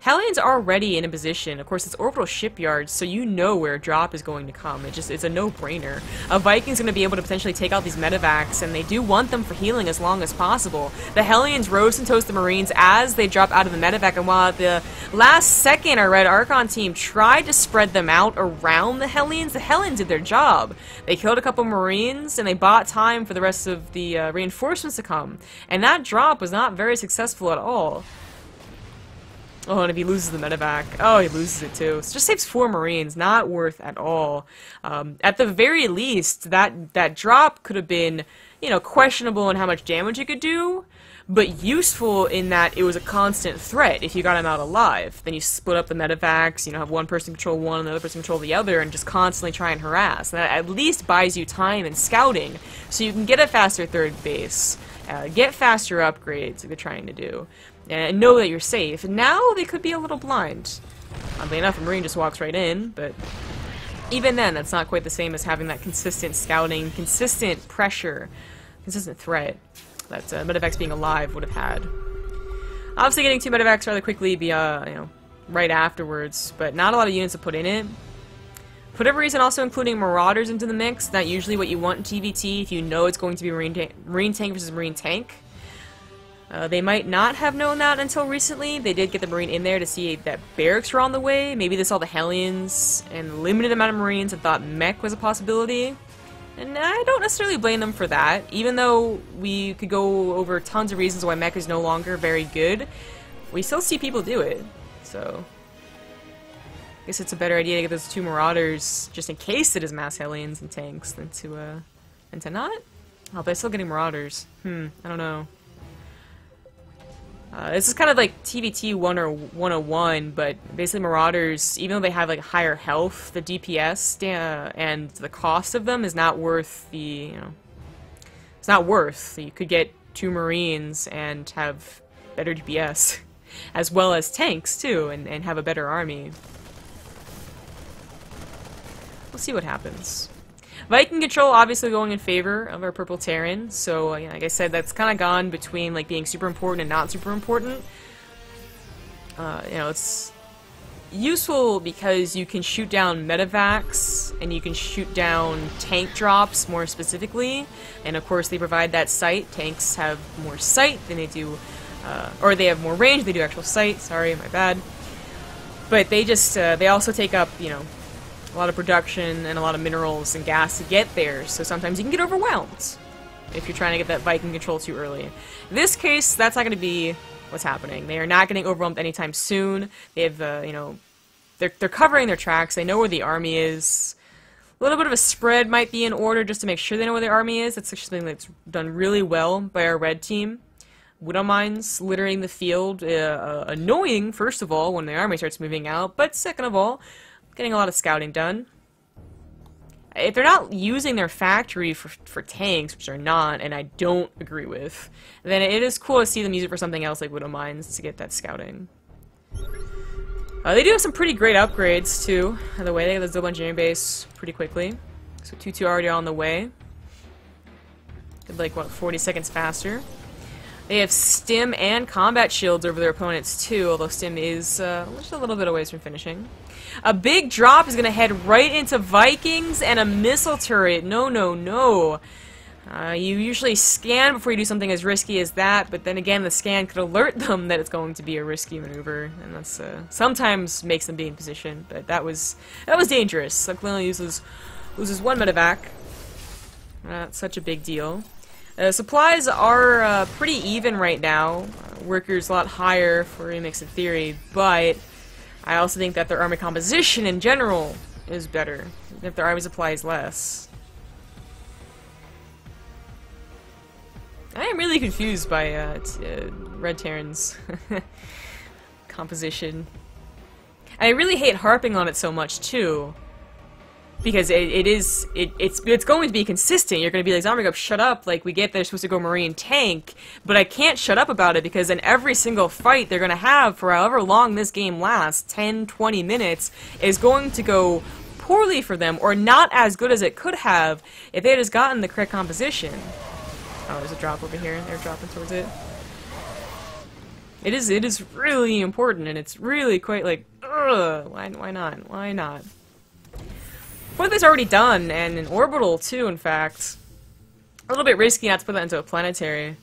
Hellions are already in a position. Of course, it's orbital shipyards, so you know where a drop is going to come. It just it's a no-brainer. A Viking's going to be able to potentially take out these medevacs, and they do want them for healing as long as possible. The Hellions roast and toast the Marines as they drop out of the medevac, and while at the last second our Red Archon team tried to spread them out around the Hellions, the Hellions did their job. They killed a couple Marines, and they bought time for the rest of the uh, reinforcements to come. And that drop was not very successful at all. Oh, and if he loses the medevac, oh, he loses it too. So just saves four Marines, not worth at all. Um, at the very least, that that drop could have been, you know, questionable in how much damage it could do, but useful in that it was a constant threat if you got him out alive. Then you split up the medevacs, you know, have one person control one and the other person control the other, and just constantly try and harass. And that at least buys you time and scouting, so you can get a faster third base, uh, get faster upgrades like they're trying to do and know that you're safe. Now they could be a little blind. Oddly enough, a Marine just walks right in, but even then, that's not quite the same as having that consistent scouting, consistent pressure, consistent threat that uh, Medevacs being alive would have had. Obviously, getting two Medevacs rather quickly, be uh, you know, right afterwards, but not a lot of units to put in it. For whatever reason, also including Marauders into the mix, not usually what you want in TVT if you know it's going to be Marine, ta Marine tank versus Marine tank. Uh, they might not have known that until recently. They did get the Marine in there to see that barracks were on the way. Maybe they saw the Hellions and limited amount of Marines and thought mech was a possibility. And I don't necessarily blame them for that. Even though we could go over tons of reasons why mech is no longer very good, we still see people do it. So, I guess it's a better idea to get those two Marauders just in case it is mass Hellions and tanks than to, uh, than to not. Oh, I'm still getting Marauders. Hmm, I don't know. Uh, this is kind of like TVT 1 or 101, but basically Marauders, even though they have like higher health, the DPS and the cost of them is not worth the, you know, it's not worth. You could get two Marines and have better DPS, as well as tanks too, and, and have a better army. We'll see what happens. Viking control obviously going in favor of our purple Terran, so uh, like I said, that's kind of gone between like being super important and not super important. Uh, you know, it's useful because you can shoot down medevacs and you can shoot down tank drops more specifically, and of course they provide that sight. Tanks have more sight than they do, uh, or they have more range. They do actual sight. Sorry, my bad. But they just uh, they also take up you know a lot of production and a lot of minerals and gas to get there, so sometimes you can get overwhelmed if you're trying to get that Viking control too early. In this case, that's not going to be what's happening. They are not getting overwhelmed anytime soon. They have, uh, you know, they're, they're covering their tracks. They know where the army is. A little bit of a spread might be in order just to make sure they know where their army is. That's something that's done really well by our red team. Widow mines littering the field. Uh, uh, annoying, first of all, when the army starts moving out, but second of all, getting a lot of scouting done. If they're not using their factory for, for tanks, which they're not, and I don't agree with, then it is cool to see them use it for something else like Widow Mines to get that scouting. Uh, they do have some pretty great upgrades, too. By the way, they have the double Engineering Bay pretty quickly. So 2-2 already on the way. Good, like, what, 40 seconds faster. They have stim and combat shields over their opponents too, although stim is uh, just a little bit away from finishing. A big drop is going to head right into Vikings and a missile turret. No, no, no. Uh, you usually scan before you do something as risky as that, but then again, the scan could alert them that it's going to be a risky maneuver, and that's uh, sometimes makes them be in position. But that was that was dangerous. Sucklina uses loses one medevac. Not such a big deal. Uh, supplies are uh, pretty even right now. Uh, workers a lot higher for Remix in theory, but I also think that their army composition in general is better, if their army supply is less. I am really confused by uh, uh Red Terran's composition. I really hate harping on it so much, too because it, it is it, it's it's going to be consistent. You're going to be like Zombie shut up. Like we get they're supposed to go Marine tank, but I can't shut up about it because in every single fight they're going to have for however long this game lasts, 10, 20 minutes, is going to go poorly for them or not as good as it could have if they had just gotten the correct composition. Oh, there's a drop over here. They're dropping towards it. It is it is really important and it's really quite like ugh, why why not? Why not? Is already done, and an orbital too, in fact. A little bit risky not to put that into a planetary.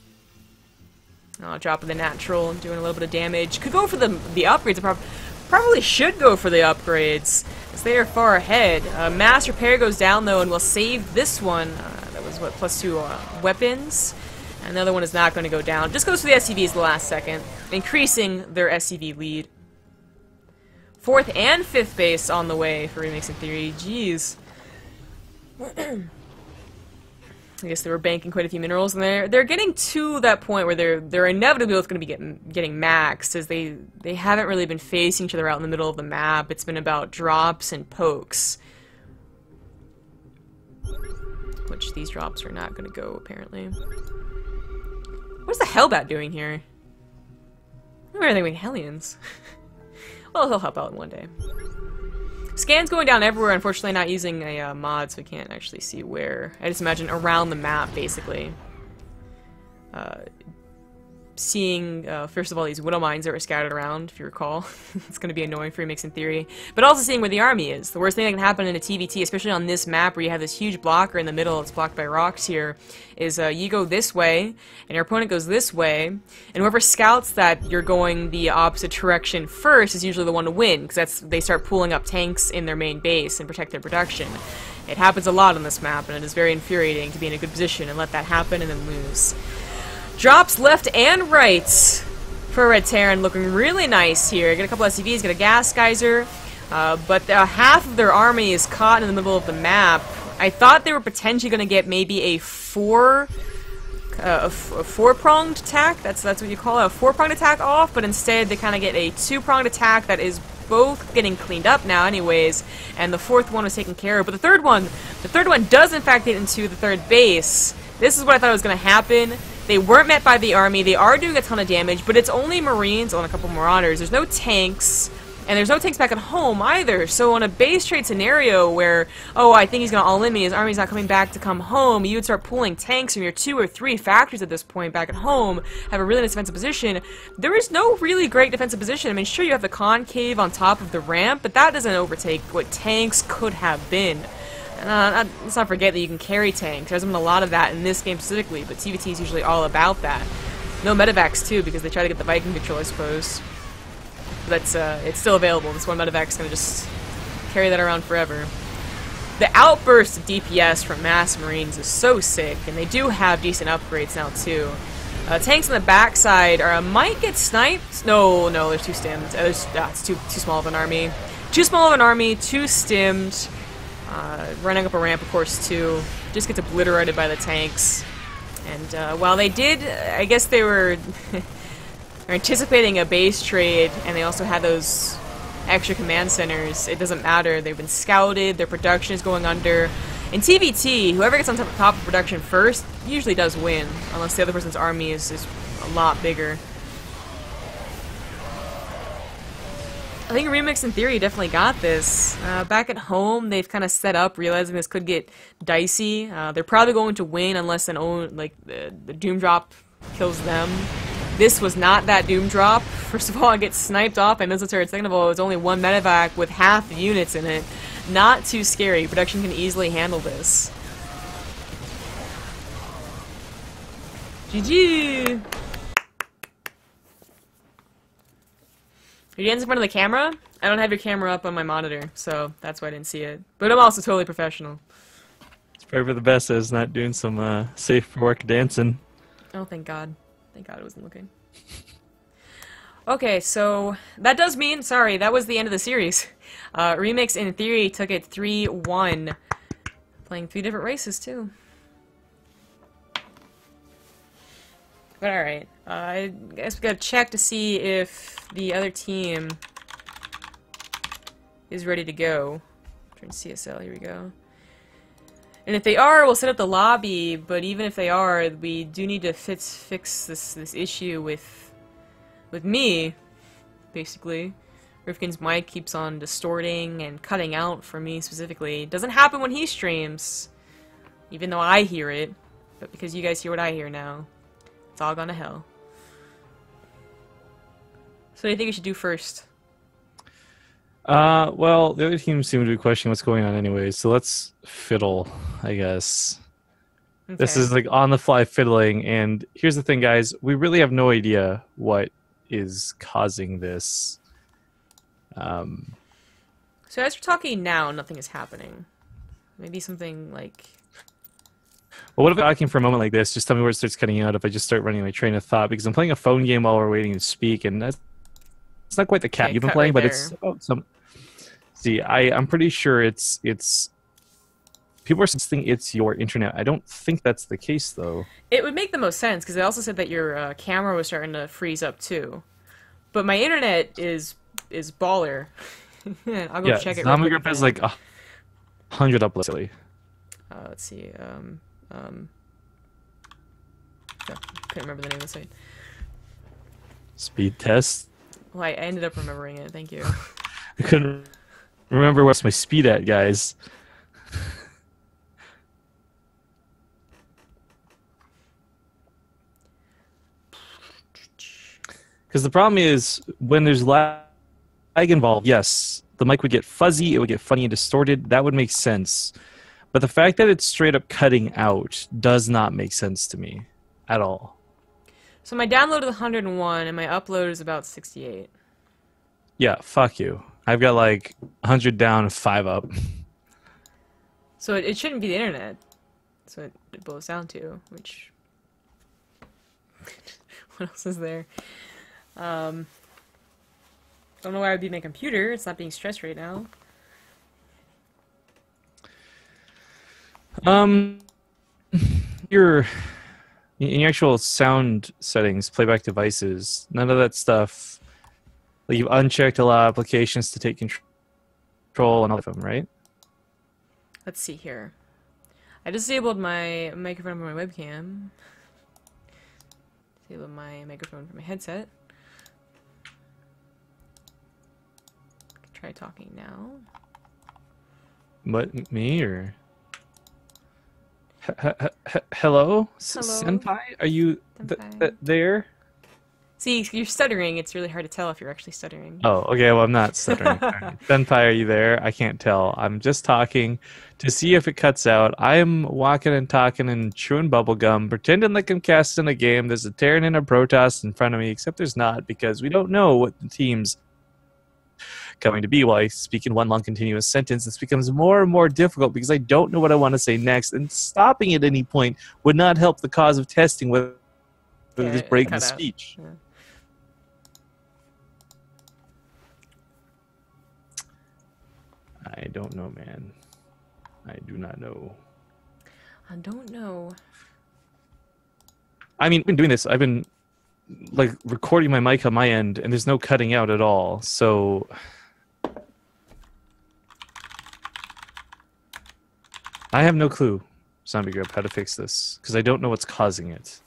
Oh, dropping the natural, doing a little bit of damage. Could go for the the upgrades. Prob probably should go for the upgrades, as they are far ahead. Uh, mass repair goes down though, and we'll save this one. Uh, that was what plus two uh, weapons. Another one is not going to go down. Just goes for the SCVs the last second, increasing their SCV lead. Fourth and fifth base on the way for Remix in Theory. Jeez. I guess they were banking quite a few minerals, and they're they're getting to that point where they're they're inevitably both going to be getting getting maxed, as they they haven't really been facing each other out in the middle of the map. It's been about drops and pokes, which these drops are not going to go apparently. What's the Hellbat doing here? Where are they with Hellions? Well, he'll help out one day. Scan's going down everywhere, unfortunately not using a uh, mod, so we can't actually see where. I just imagine around the map, basically. Uh, seeing, uh, first of all, these widow mines that were scattered around, if you recall. it's going to be annoying for Remix in theory. But also seeing where the army is. The worst thing that can happen in a TVT, especially on this map where you have this huge blocker in the middle, it's blocked by rocks here, is uh, you go this way, and your opponent goes this way, and whoever scouts that you're going the opposite direction first is usually the one to win, because that's they start pulling up tanks in their main base and protect their production. It happens a lot on this map, and it is very infuriating to be in a good position and let that happen and then lose. Drops left and right for Red Terran, looking really nice here. Get a couple SCVs, get a gas geyser, uh, but uh, half of their army is caught in the middle of the map. I thought they were potentially going to get maybe a four, uh, a, four-pronged attack. That's that's what you call it, a four-pronged attack off. But instead, they kind of get a two-pronged attack that is both getting cleaned up now, anyways. And the fourth one was taken care of. But the third one, the third one does in fact get into the third base. This is what I thought was going to happen. They weren't met by the army. They are doing a ton of damage, but it's only Marines on a couple Marauders. There's no tanks, and there's no tanks back at home either. So on a base trade scenario where, oh, I think he's going to all in me, his army's not coming back to come home, you would start pulling tanks from your two or three factories at this point back at home, have a really nice defensive position. There is no really great defensive position. I mean, sure, you have the concave on top of the ramp, but that doesn't overtake what tanks could have been. Uh, let's not forget that you can carry tanks. There's been a lot of that in this game specifically, but TVT is usually all about that. No medevacs too, because they try to get the Viking control, I suppose. But uh, it's still available. This one medevac's gonna just carry that around forever. The outburst DPS from Mass Marines is so sick, and they do have decent upgrades now too. Uh, tanks on the backside are uh, might get sniped. No, no, there's too stimmed. Uh, there's, uh, it's too too small of an army. Too small of an army. Too stimmed. Uh, running up a ramp, of course, too. Just gets obliterated by the tanks. And uh, while they did, I guess they were anticipating a base trade, and they also had those extra command centers. It doesn't matter. They've been scouted. Their production is going under. In TVT, whoever gets on top of production first usually does win, unless the other person's army is, is a lot bigger. I think Remix in theory definitely got this. Uh, back at home, they've kind of set up, realizing this could get dicey. Uh, they're probably going to win unless an own like the, the Doom Drop kills them. This was not that Doom Drop. First of all, it gets sniped off by missile turret. Second of all, it was only one medevac with half the units in it. Not too scary. Production can easily handle this. GG! Are you dancing in front of the camera? I don't have your camera up on my monitor, so that's why I didn't see it. But I'm also totally professional. It's probably for the best that it's not doing some uh, safe for work dancing. Oh, thank God. Thank God I wasn't looking. okay, so that does mean, sorry, that was the end of the series. Uh, Remix, in theory, took it 3-1. Playing three different races, too. But alright, uh, I guess we gotta check to see if the other team is ready to go. Turn CSL, here we go. And if they are, we'll set up the lobby, but even if they are, we do need to fix, fix this, this issue with, with me, basically. Rifkin's mic keeps on distorting and cutting out for me specifically. It doesn't happen when he streams, even though I hear it, but because you guys hear what I hear now. It's all gone to hell. So what do you think we should do first? Uh, well, the other team seem to be questioning what's going on anyway, so let's fiddle, I guess. Okay. This is like on the fly fiddling, and here's the thing, guys: we really have no idea what is causing this. Um. So as we're talking now, nothing is happening. Maybe something like well, what if I'm talking for a moment like this? Just tell me where it starts cutting out if I just start running my train of thought because I'm playing a phone game while we're waiting to speak, and that's it's not quite the cat okay, you've been playing, right but there. it's oh, some. See, I I'm pretty sure it's it's people are saying it's your internet. I don't think that's the case though. It would make the most sense because they also said that your uh, camera was starting to freeze up too, but my internet is is baller. I'll go yeah, check it. Zombie Grip has like a hundred uploads. Uh, let's see. Um, um, no, couldn't remember the name of the site. Speed test. Well, I ended up remembering it. Thank you. I couldn't remember what's my speed at, guys. Because the problem is when there's lag involved, yes, the mic would get fuzzy, it would get funny and distorted. That would make sense. But the fact that it's straight up cutting out does not make sense to me at all. So my download is 101 and my upload is about 68. Yeah, fuck you. I've got like 100 down, 5 up. So it, it shouldn't be the internet. So it, it boils down to, which... what else is there? Um, don't know why I would be my computer. It's not being stressed right now. Um, your in your actual sound settings, playback devices, none of that stuff. Like you've unchecked a lot of applications to take control and all of them, right? Let's see here. I disabled my microphone from my webcam. Disabled my microphone from my headset. Try talking now. What me or? Hello? hello, senpai. Are you th- th- there? See, you're stuttering. It's really hard to tell if you're actually stuttering. Oh, okay. Well, I'm not stuttering. senpai, are you there? I can't tell. I'm just talking to see if it cuts out. I am walking and talking and chewing bubblegum, pretending like I'm casting a game. There's a Terran and a Protoss in front of me, except there's not because we don't know what the teams coming to be while I speak in one long continuous sentence. This becomes more and more difficult because I don't know what I want to say next, and stopping at any point would not help the cause of testing whether yeah, this break the speech. Yeah. I don't know, man. I do not know. I don't know. I mean, I've been doing this. I've been like recording my mic on my end, and there's no cutting out at all. So I have no clue, Zombie Grip, how to fix this because I don't know what's causing it.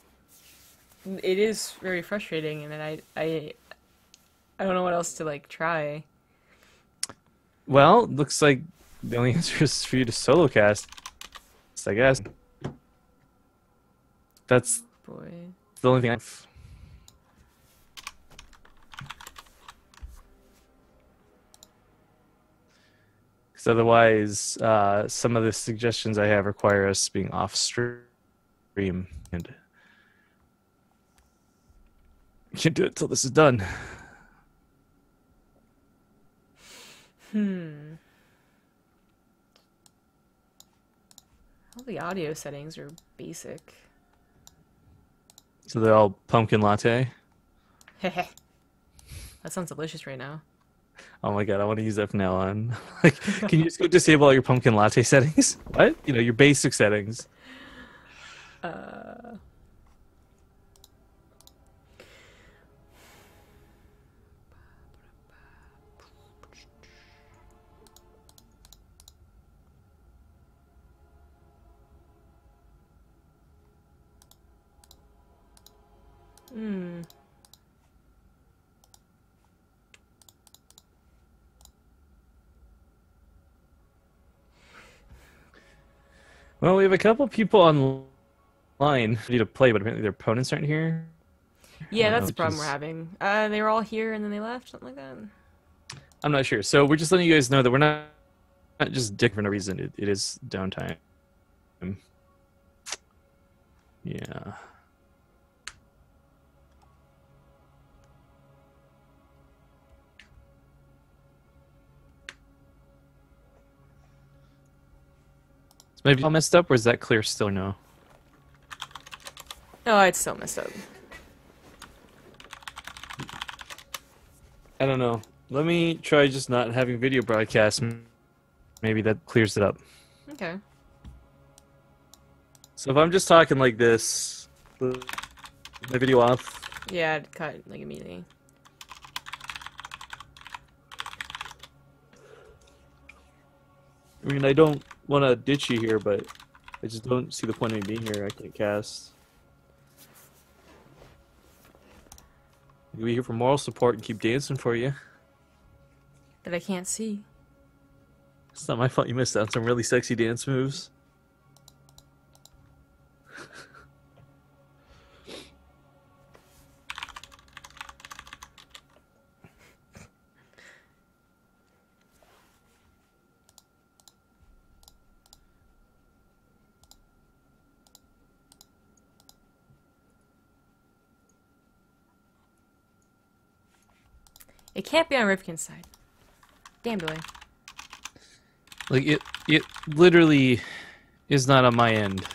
It is very frustrating, and I I I don't know what else to like try. Well, looks like the only answer is for you to solo cast. I guess that's Boy. the only thing I've. Because otherwise, uh, some of the suggestions I have require us being off stream, and can't do it till this is done. Hmm. All the audio settings are basic. So they're all pumpkin latte. that sounds delicious right now. Oh my god, I want to use that from now on. like, can you just go disable all your pumpkin latte settings? What? You know, your basic settings. Uh, Well, we have a couple people online ready to play, but apparently their opponents aren't here. Yeah, Uh, that's the problem we're having. Uh, they were all here and then they left, something like that. I'm not sure. So we're just letting you guys know that we're not, not just dick for no reason. It, it is downtime. Yeah. Maybe all messed up, or is that clear still? No. Oh, it's still messed up. I don't know. Let me try just not having video broadcast. Maybe that clears it up. Okay. So if I'm just talking like this, the- my video off. Yeah, it cut like immediately. I mean, I don't want to ditch you here, but I just don't see the point of me being here. I can't cast. I'll be here for moral support and keep dancing for you. That I can't see. It's not my fault you missed out on some really sexy dance moves. It can't be on Rifkin's side. Damn boy. Like it, it literally is not on my end.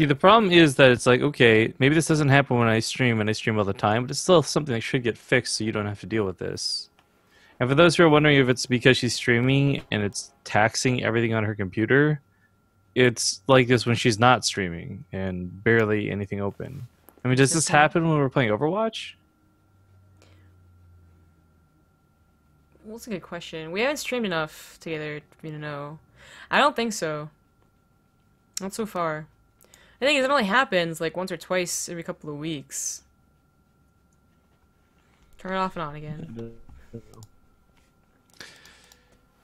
See, the problem is that it's like, okay, maybe this doesn't happen when I stream and I stream all the time, but it's still something that should get fixed so you don't have to deal with this. And for those who are wondering if it's because she's streaming and it's taxing everything on her computer, it's like this when she's not streaming and barely anything open. I mean, does this happen when we're playing Overwatch? Well, that's a good question. We haven't streamed enough together for me to know. I don't think so. Not so far. I think it only happens like once or twice every couple of weeks. Turn it off and on again.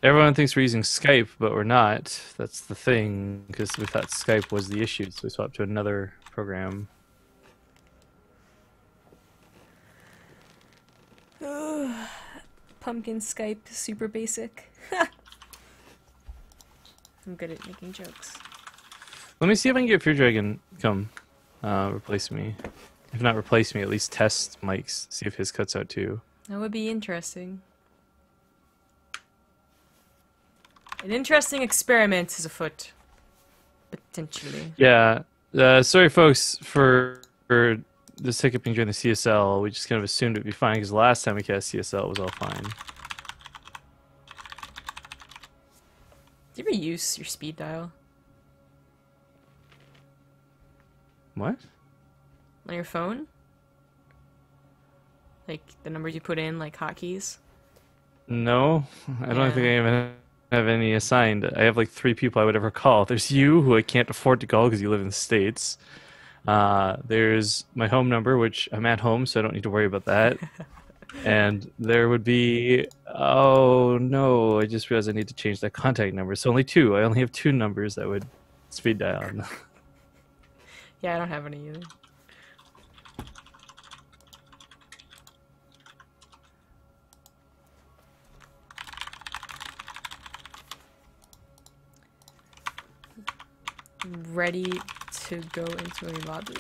Everyone thinks we're using Skype, but we're not. That's the thing, because we thought Skype was the issue, so we swapped to another program. Pumpkin Skype, super basic. I'm good at making jokes. Let me see if I can get Fear Dragon come uh, replace me. If not replace me, at least test Mike's, see if his cuts out too. That would be interesting. An interesting experiment is afoot. Potentially. Yeah, Uh, sorry, folks, for for this hiccuping during the CSL. We just kind of assumed it'd be fine because last time we cast CSL, it was all fine. Do you ever use your speed dial What? on your phone? Like the numbers you put in, like hotkeys? No, I don't Yeah. think I even have any assigned. I have like three people I would ever call. There's you, who I can't afford to call because you live in the states. Uh, there's my home number, which I'm at home, so I don't need to worry about that. and there would be oh no, I just realized I need to change that contact number. So only two. I only have two numbers that would speed dial. Yeah, I don't have any either. Ready to go into a lobby?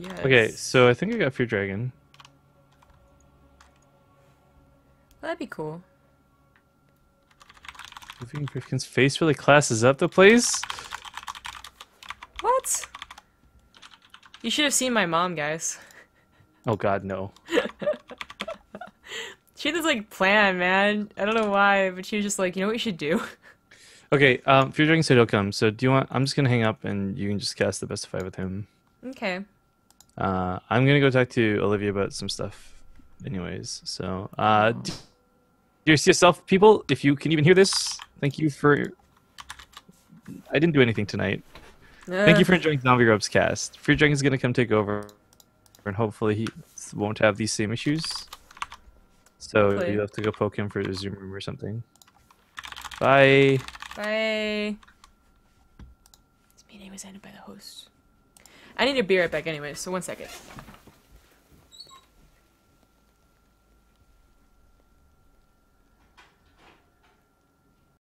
Yes. okay, so I think I got Fear Dragon. That'd be cool. Moving Griffin's face really classes up the place. What? You should have seen my mom, guys. Oh God, no. She had this like plan, man. I don't know why, but she was just like, you know what you should do? Okay, um, Fear Dragon said he'll come. So do you want? I'm just gonna hang up, and you can just cast the best of five with him. Okay. Uh, I'm gonna go talk to Olivia about some stuff, anyways. So, uh, d- dear CSL people, if you can even hear this, thank you for. I didn't do anything tonight. Thank you for enjoying Zombie Ropes cast. Fear Dragon's gonna come take over, and hopefully he won't have these same issues. So Hopefully. you have to go poke him for the Zoom room or something. Bye. Bye. This meeting was ended by the host. I need to be right back anyway, so one second.